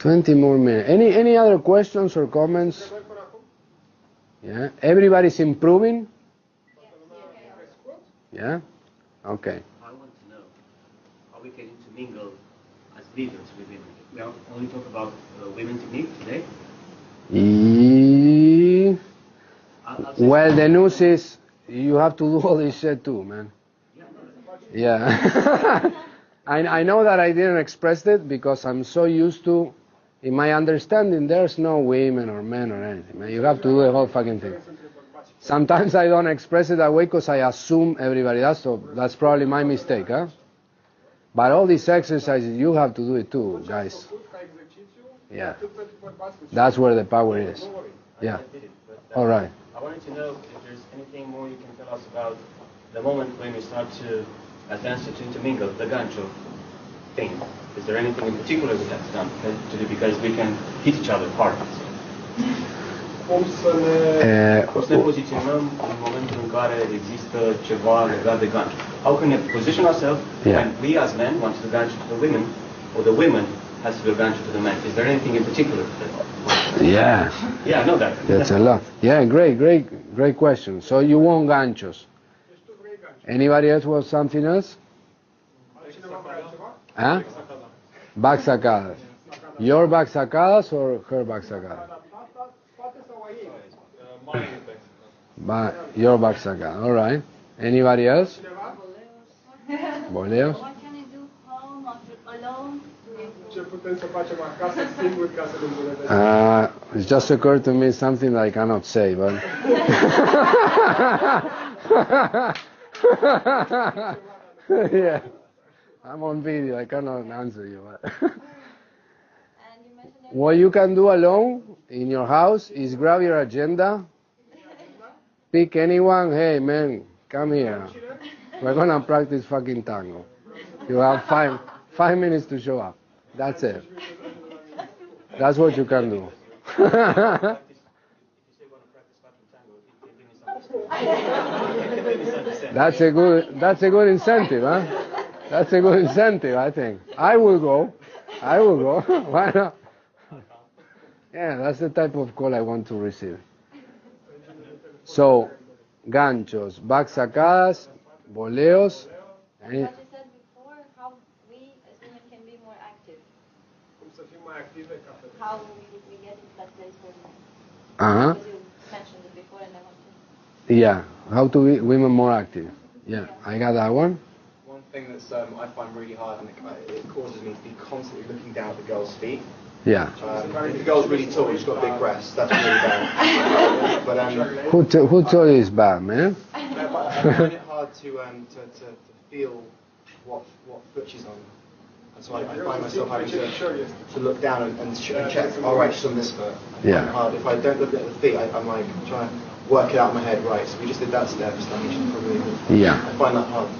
20 more minutes. Any, any other questions or comments? Întrebări până acum? Yeah? Everybody's improving? Toată lumea a crescut? Yeah? Okay. I want to know how we can intermingle as leaders with women. We are only talk about uh, women technique today. E- I'll, I'll Well, the news is you have to do all this shit too, man. Yeah. I, I know that I didn't express it because I'm so used to, in my understanding, there's no women or men or anything, man. You have to do the whole fucking thing. Sometimes I don't express it that way because I assume everybody does, so that's probably my mistake, huh? But all these exercises, you have to do it too, guys. Yeah. That's where the power is. Yeah. All right. I wanted to know if there's anything more you can tell us about the moment when we start to, as dancers, to intermingle the gancho thing. Is there anything in particular that that's done uh, to do because we can hit each other hard? Cum să ne... cum să ne poziționăm în momentul în care există ceva legat de gancho? How can we position ourselves Yeah. when we as men want to do gancho to the women, or the women has to do gancho to the men? Is there anything in particular? That, Yeah. yeah, I know that. That's a lot. Yeah, great, great, great question. So you want ganchos. Deci tu vrei ganci. Anybody else want something else? Cineva? Huh? Back sacadas. Your back sacadas or her back sacadas? Adaptata, spate sau a ei? Ba- your back sacada. All right. Anybody else? Cineva? Boleos? What can I do home alone? Ce putem să facem acasă singuri ca să ne îmbunătățim? Uh, it just occurred to me something that I cannot say, but. yeah. I'm on video, I cannot answer you. But And you mentioned that what you can do alone in your house is grab your agenda, pick anyone, hey man, come here. We're gonna practice fucking tango. You have five five minutes to show up. That's it. That's what you can do. That's a good. That's a good incentive, huh? That's a good incentive, I think. I will go. I will go. Why not? Yeah, that's the type of call I want to receive. So, ganchos, back sacadas, boleos. Any, what said before, how we as women can be more active. Cum să fim mai active ca femei. How we, we get into that place where uh-huh. you mentioned it before and I want to Yeah. How to be women more active? Yeah, I got that one. One thing that's um, I find really hard and it, it causes me to be constantly looking down at the girl's feet. Yeah. Um, if the girl's really tall, she's got big breasts. That's really bad. but um, Who t- who told you it's bad, man? no, but I find it hard to um to, to, to feel what what foot she's on. And so I, I find myself having to, to look down and, and, ch- and check, all right, she's on this foot. Yeah. Hard. If I don't look at the feet, I, I'm like trying to work it out in my head, right, so we just did that step, so that means she's probably... Yeah. I find that hard.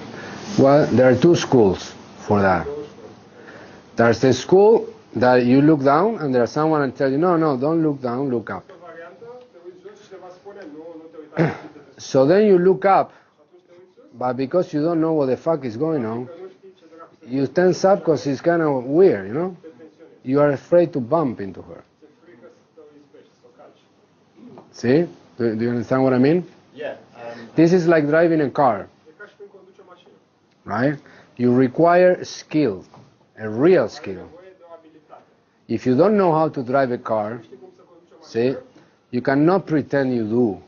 Well, there are two schools for that. There's the school that you look down, and there's someone and tell you, no, no, don't look down, look up. O variantă, te uiți jos și cineva spune, nu, nu te uita la câte te So then you look up, but because you don't know what the fuck is going on, nu știi ce dracu se you tense up because it's kind of weird, you know? You are afraid to bump into her. ți-e frică să te ispești, să o calci. See? Do, do you understand what I mean? Yeah. Um, This is like driving a car, E ca și când conduci o mașină. Right? You require skill, a real skill. If you don't know how to drive a car, see, you cannot pretend you do.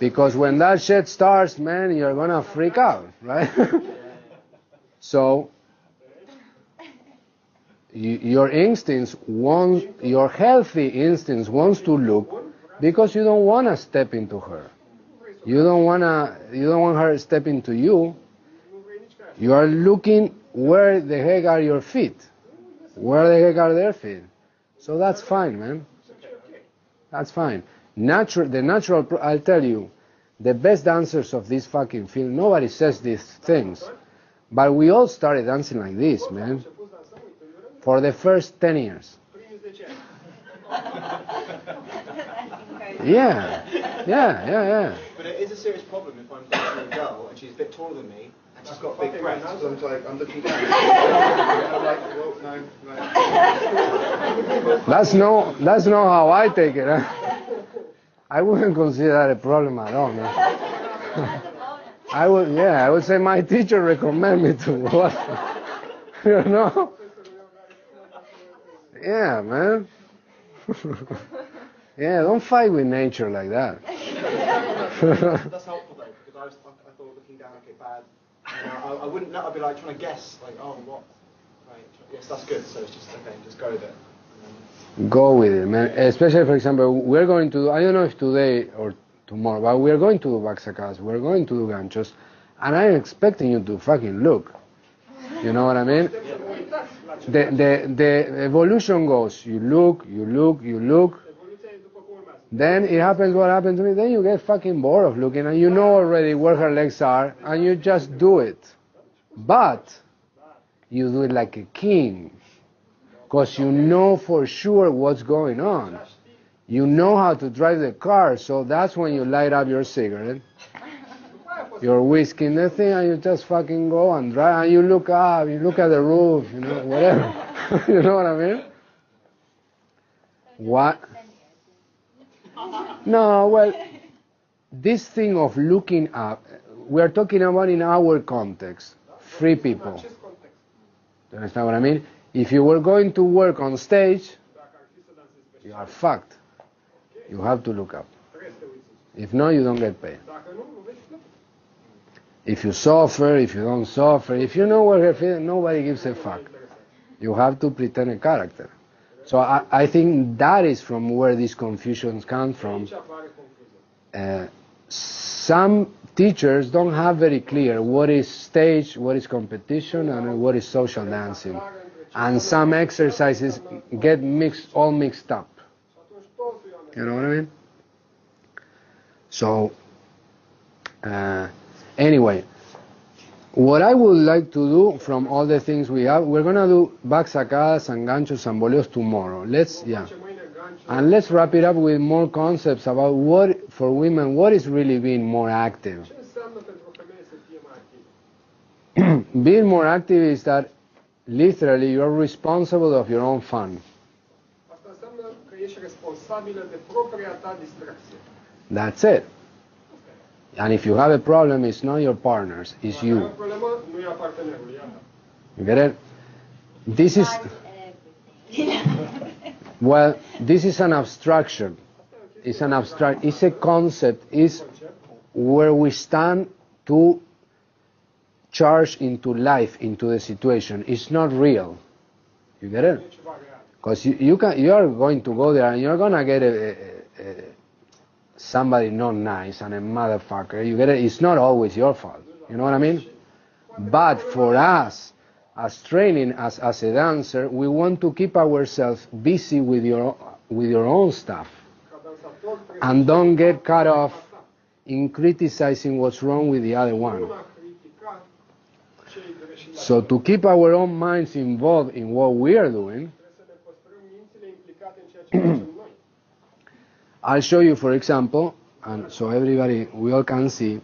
Because when that shit starts, man, you're gonna freak out, right? so, your instincts want, your healthy instincts wants to look because you don't wanna step into her. You don't wanna, you don't want her stepping to step into you. You are looking where the heck are your feet? Where the heck are their feet? So that's fine, man. That's fine. Natural, the natural, I'll tell you, the best dancers of this fucking film, nobody says these things, but we all started dancing like this, man, for the first 10 years. primii 10 ani. Yeah, yeah, yeah, yeah. But it is a serious problem if I'm dating a girl and she's a bit taller than me and she's got big breasts. So I'm like, I'm looking down. I'm like, well, no, no. That's no, that's not how I take it. Huh? I wouldn't consider that a problem at all, man. I would, yeah, I would say my teacher recommend me to what, you know? Yeah, man. yeah, don't fight with nature like that. That's helpful though, because I, was, I, I thought looking down, okay, bad. You know, I, I wouldn't know, I'd be like trying to guess, like, oh, what? Right, yes, that's good, so it's just, okay, just go with it. Go with it, man. Especially, for example, we're going to, I don't know if today or tomorrow, but we're going to do back sacadas, we're going to do ganchos, and I'm expecting you to fucking look. You know what I mean? The, the, the evolution goes, you look, you look, you look, Evoluția e după cum urmează. Then it happens what happened to me, then you get fucking bored of looking, and you know already where her legs are, and you just do it. But, you do it like a king, because you know for sure what's going on. You know how to drive the car, so that's when you light up your cigarette, your whiskey and the thing, and you just fucking go and drive, and you look up, you look at the roof, you know, whatever. you know what I mean? What? No, well, this thing of looking up, we're talking about in our context, free people. You understand what I mean? If you were going to work on stage, you are fucked. You have to look up. If not, you don't get paid. If you suffer, if you don't suffer, if you know what you're feeling, nobody gives a fuck. You have to pretend a character. So I, I think that is from where these confusions come from. Uh, some teachers don't have very clear what is stage, what is competition, and what is social dancing. And some exercises get mixed, all mixed up. You know what I mean? So, uh, anyway, what I would like to do from all the things we have, we're gonna do back sacadas and ganchos and boleos tomorrow. Let's, yeah. And let's wrap it up with more concepts about what, for women, what is really being more active. Being more active is that literally you're responsible of your own fun. That's înseamnă And if you have a problem, it's not your partners, it's Dacă ai o you. problemă, nu a partenerului, a ta. You get it? This is, well, this is an abstraction. It's an abstract, it's a concept, it's where we stand to charge into life, into the situation. It's not real. You get it? Ceva real. Because you, you can you are going to go there and you're gonna get a, a, a, somebody not nice and a motherfucker. You get it? It's not always your fault. You know what I mean? But for us, as training, as, as a dancer, we want to keep ourselves busy with your, with your own stuff and don't get cut off in criticizing what's wrong with the other one. So to keep our own minds involved in what we are doing, Trebuie să ne păstrăm mințile implicate în ceea ce facem noi. I'll show you, for example, and so everybody, we all can see,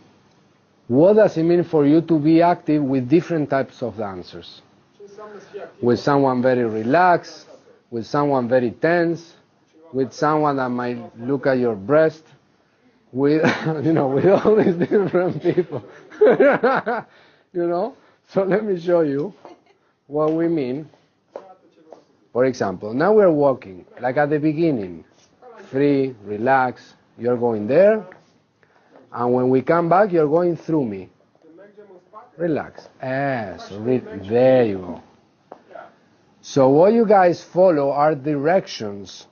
what does it mean for you to be active with different types of dancers? With someone very relaxed, with someone very tense, with someone that might look at your breast, with, you know, with all these different people. you know? So let me show you what we mean. For example, now we're walking, like at the beginning, free, relax, you're going there, and when we come back, you're going through me. Când mergem în spate, Relax. So re- there you go. So what you guys follow are directions.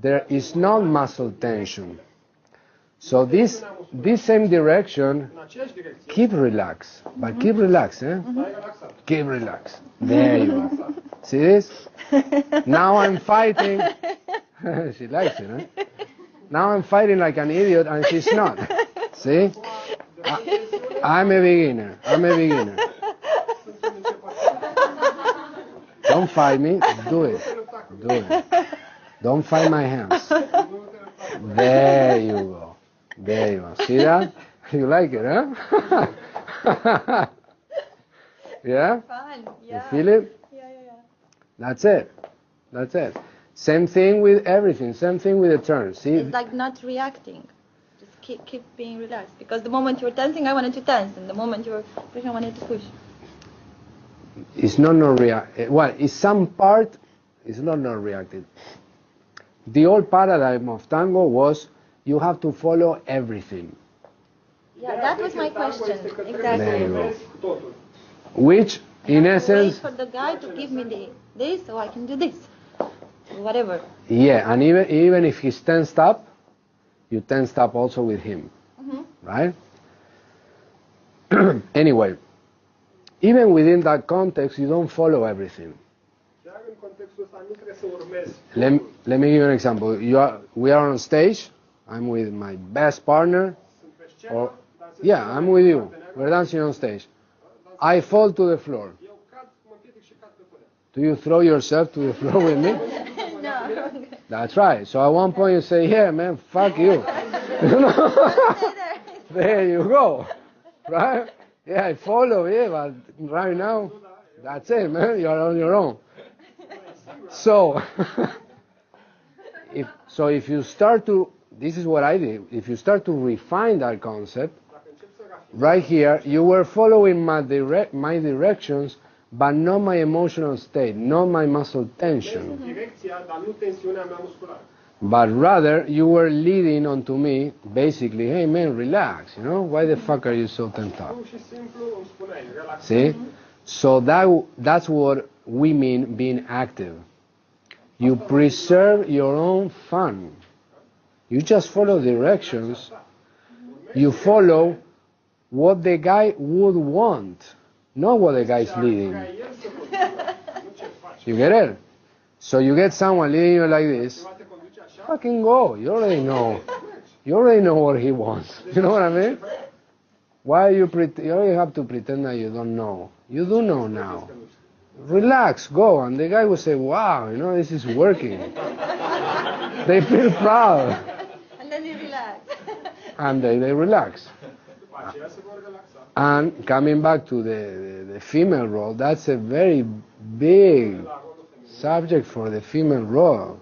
There is no muscle tension. So this this same direction, în aceeași direcție, keep relax, but keep relax, eh? Keep relax. There you go. See this? Now I'm fighting. she likes it, eh? Now I'm fighting like an idiot, and she's not. See? I, I'm a beginner. I'm a beginner. Don't fight me. Do it. Do it. Don't fight my hands. There you go. There you go. See that? You like it, huh? yeah? Fun. You feel it? Yeah, yeah, yeah. That's it. That's it. Same thing with everything. Same thing with the turn. See? It's like not reacting. Just keep keep being relaxed. Because the moment you're dancing, I wanted to dance, and the moment you're pushing, I wanted to push. It's not non react. Well, it's some part. It's not non reactive. The old paradigm of tango was you have to follow everything, Yeah, that was my question. Exactly. go. Vezi totul. which, in essence, for the guy to give me the this, so I can do this. Whatever. yeah, and even even if he's tensed up, you tensed up also with him, Mhm. right? anyway, even within that context, you don't follow everything. Chiar în contextul ăsta nu trebuie să urmezi. Let me, let me give you an example. You are, we are on stage. I'm with my best partner. Sunt pe scenă, Or, yeah, I'm with you. We're dancing on stage. I fall to the floor. Eu cad, mă împiedic și cad pe până. Do you throw yourself to the floor with me? That's right. So at one point you say, "Yeah, man, fuck you." You know? there you go. Right? Yeah, I follow. Yeah, but right now, that's it, man. You're on your own. So, if so, if you start to, this is what I did. If you start to refine that concept, Dacă încep să rafinezi right here, you were following my direct my directions, but not my emotional state, not my muscle tension. direcția, dar nu tensiunea mea musculară. But rather, you were leading onto me, basically, hey man, relax, you know? Why the fuck are you so tense up? Pur și simplu îmi spuneai, relax. See? So that that's what we mean being active. You preserve your own fun. You just follow directions. You follow what the guy would want, not what the guy is leading. Ca el să conducă, nu ce faci. You get it? So you get someone leading you like this, Ceva te conduce așa, fucking go. You already know. You already know what he wants. You know what I mean? Why you pret- you already have to pretend that you don't know. You do know now. Relax, go, and the guy will say, "Wow, you know this is working." they feel proud, And then they relax. and they, they relax. And coming back to the, the, the female role, that's a very big subject for the female role.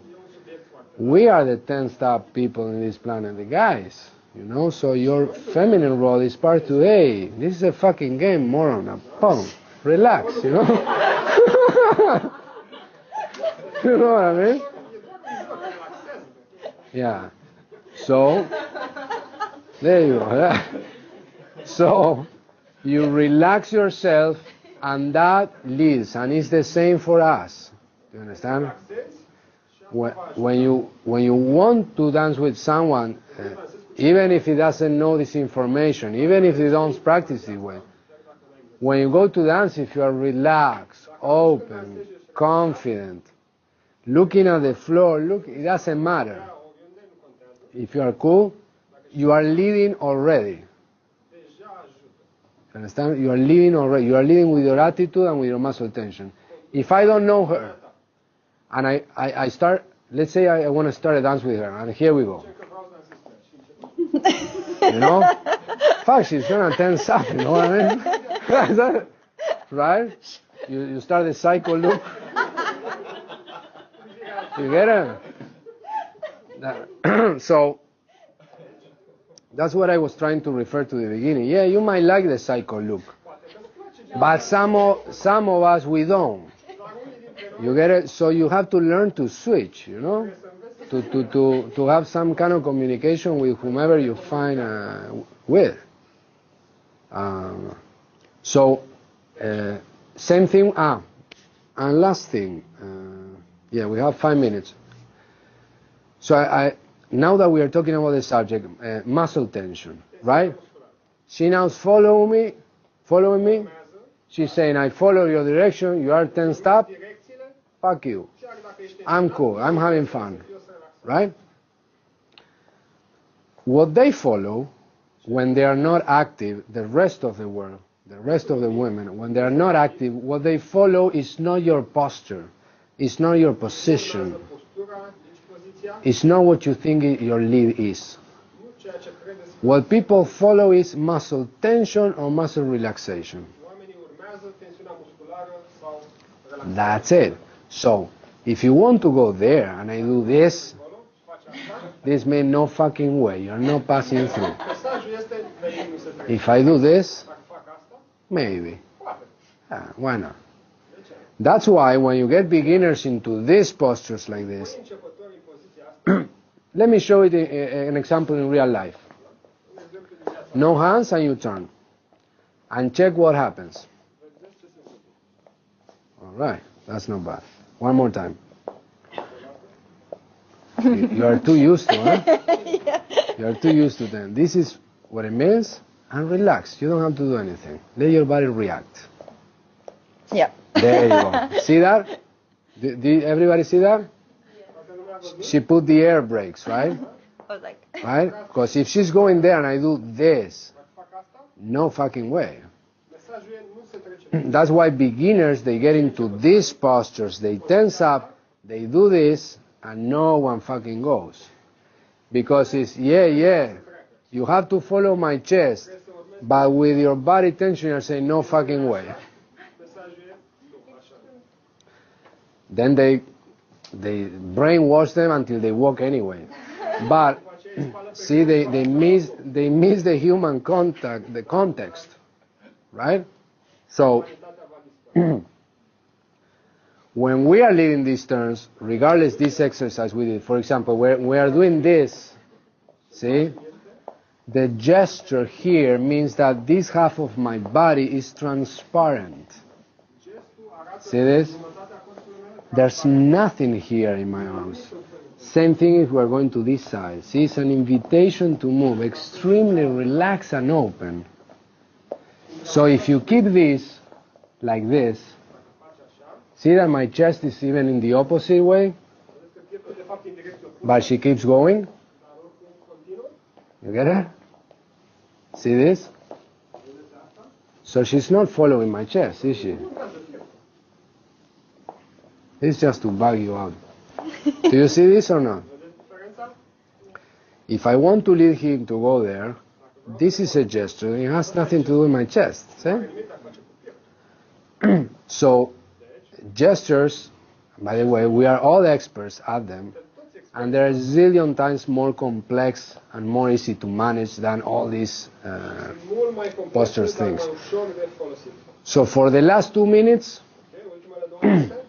We are the tensed up people in this planet, the guys. You know, so your feminine role is part to A. this is a fucking game, moron. Boom, relax, you know. you know what I mean? Yeah. So there you go. So you relax yourself, and that leads, and it's the same for us. Do you understand? when, when you when you want to dance with someone, uh, even if he doesn't know this information, even if they don't practice it well, When you go to dance, if you are relaxed, open, confident, looking at the floor, look, it doesn't matter. If you are cool, you are leading already. Deja ajută. You understand? You are living already. You are leading with your attitude and with your muscle tension. If I don't know her, and I, I, I start, let's say I, I want to start a dance with her, and here we go. Zice că vreau să dansez cu ea și începem. You know? Fuck, she's gonna tense up, you know what I mean? right? You, you start the cycle loop. You get it? So, that's what I was trying to refer to the beginning. Yeah, you might like the psycho look. But some of, some of us, we don't. You get it? So you have to learn to switch, you know? To, to, to, to have some kind of communication with whomever you find uh, with. Um, so, uh, same thing. Ah, and last thing. Uh, yeah, we have five minutes. So I, I now that we are talking about the subject, uh, muscle tension, right? She now's following me, following me. She's saying, "I follow your direction. You are tensed up. Fuck you. I'm cool. I'm having fun." right? What they follow when they are not active, the rest of the world, the rest of the women, when they are not active, what they follow is not your posture, it's not your position, it's not what you think your lead is. What people follow is muscle tension or muscle relaxation. That's it. So, if you want to go there and I do this, this means no fucking way, you're not passing through. If I do this, maybe. Ah, why not? That's why when you get beginners into these postures like this, let me show you the, uh, an example in real life. un exemplu din viața. No hands and you turn. And check what happens. Vedeți ce se întâmplă. All right, that's not bad. One more time. You, you are too used to, huh? You are too used to them. This is what it means, and relax. You don't have to do anything. Let your body react. Yeah. There you go. see that? Did, did everybody see that? She put the air brakes, right? Like, Right? Because if she's going there and I do this, Dacă fac asta, no fucking way. mesajul nu se trece. That's why beginners they get into these postures, they tense up, they do this, and no one fucking goes. Because it's yeah, yeah, you have to follow my chest, but with your body tension you're saying no fucking way. Mesajul nu, așa. Then they they brainwash them until they walk anyway. But see they, they miss they miss the human contact the context. Right? So when we are leading these turns, regardless this exercise we did, for example, where we are doing this, see, the gesture here means that this half of my body is transparent. See this? There's nothing here in my arms. Same thing if we're going to this side. See, it's an invitation to move, extremely relaxed and open. So if you keep this like this, see that my chest is even in the opposite way, but she keeps going. You get it? See this? So she's not following my chest, is she? It's just to bug you out. Do you see this or not? If I want to lead him to go there, this is a gesture. It has nothing to do with my chest. See? So, gestures, by the way, we are all experts at them, and they're a zillion times more complex and more easy to manage than all these. Uh, Postures things. so, for the last two minutes,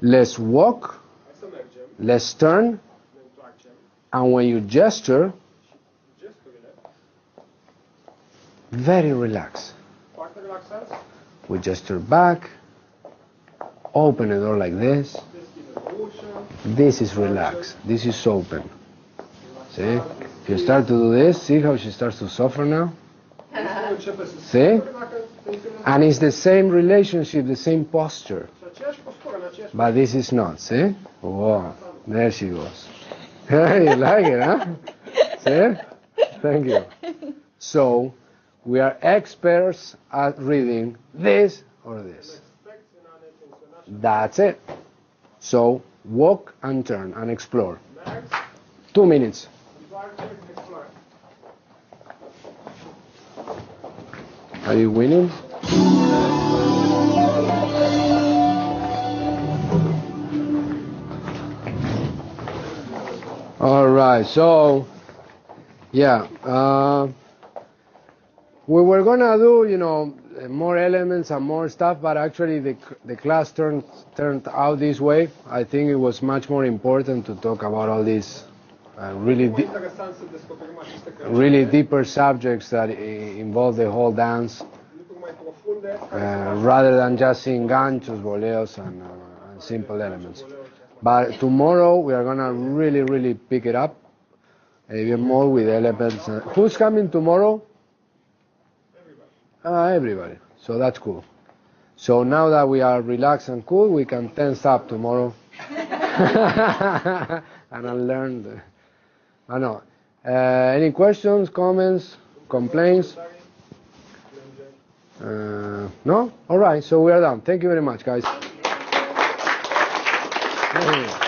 let's walk, let's turn, and when you gesture, very relaxed. We gesture back, open the door like this. This is relaxed. This is open. See? If you start to do this, see how she starts to suffer now? See? And it's the same relationship, the same posture. Și aceeași postură, în aceeași But this is not, see? Wow, there she goes. you like it, huh? See? Thank you. So, we are experts at reading this or this. That's it. So, walk and turn and explore. Two minutes. Are you winning? All right. So, yeah, uh, we were gonna do, you know, more elements and more stuff, but actually the the class turned turned out this way. I think it was much more important to talk about all these uh, really really deeper subjects that involve the whole dance. uh, rather than just seeing ganchos, boleos, and, uh, and simple elements. But tomorrow we are gonna really, really pick it up even more with elements. Uh, who's coming tomorrow? Everybody. Uh, everybody. So that's cool. So now that we are relaxed and cool, we can tense up tomorrow and unlearn. The, I know. Uh, any questions, comments, complaints? Uh, no? All right, so we are done. Thank you very much, guys. Hey.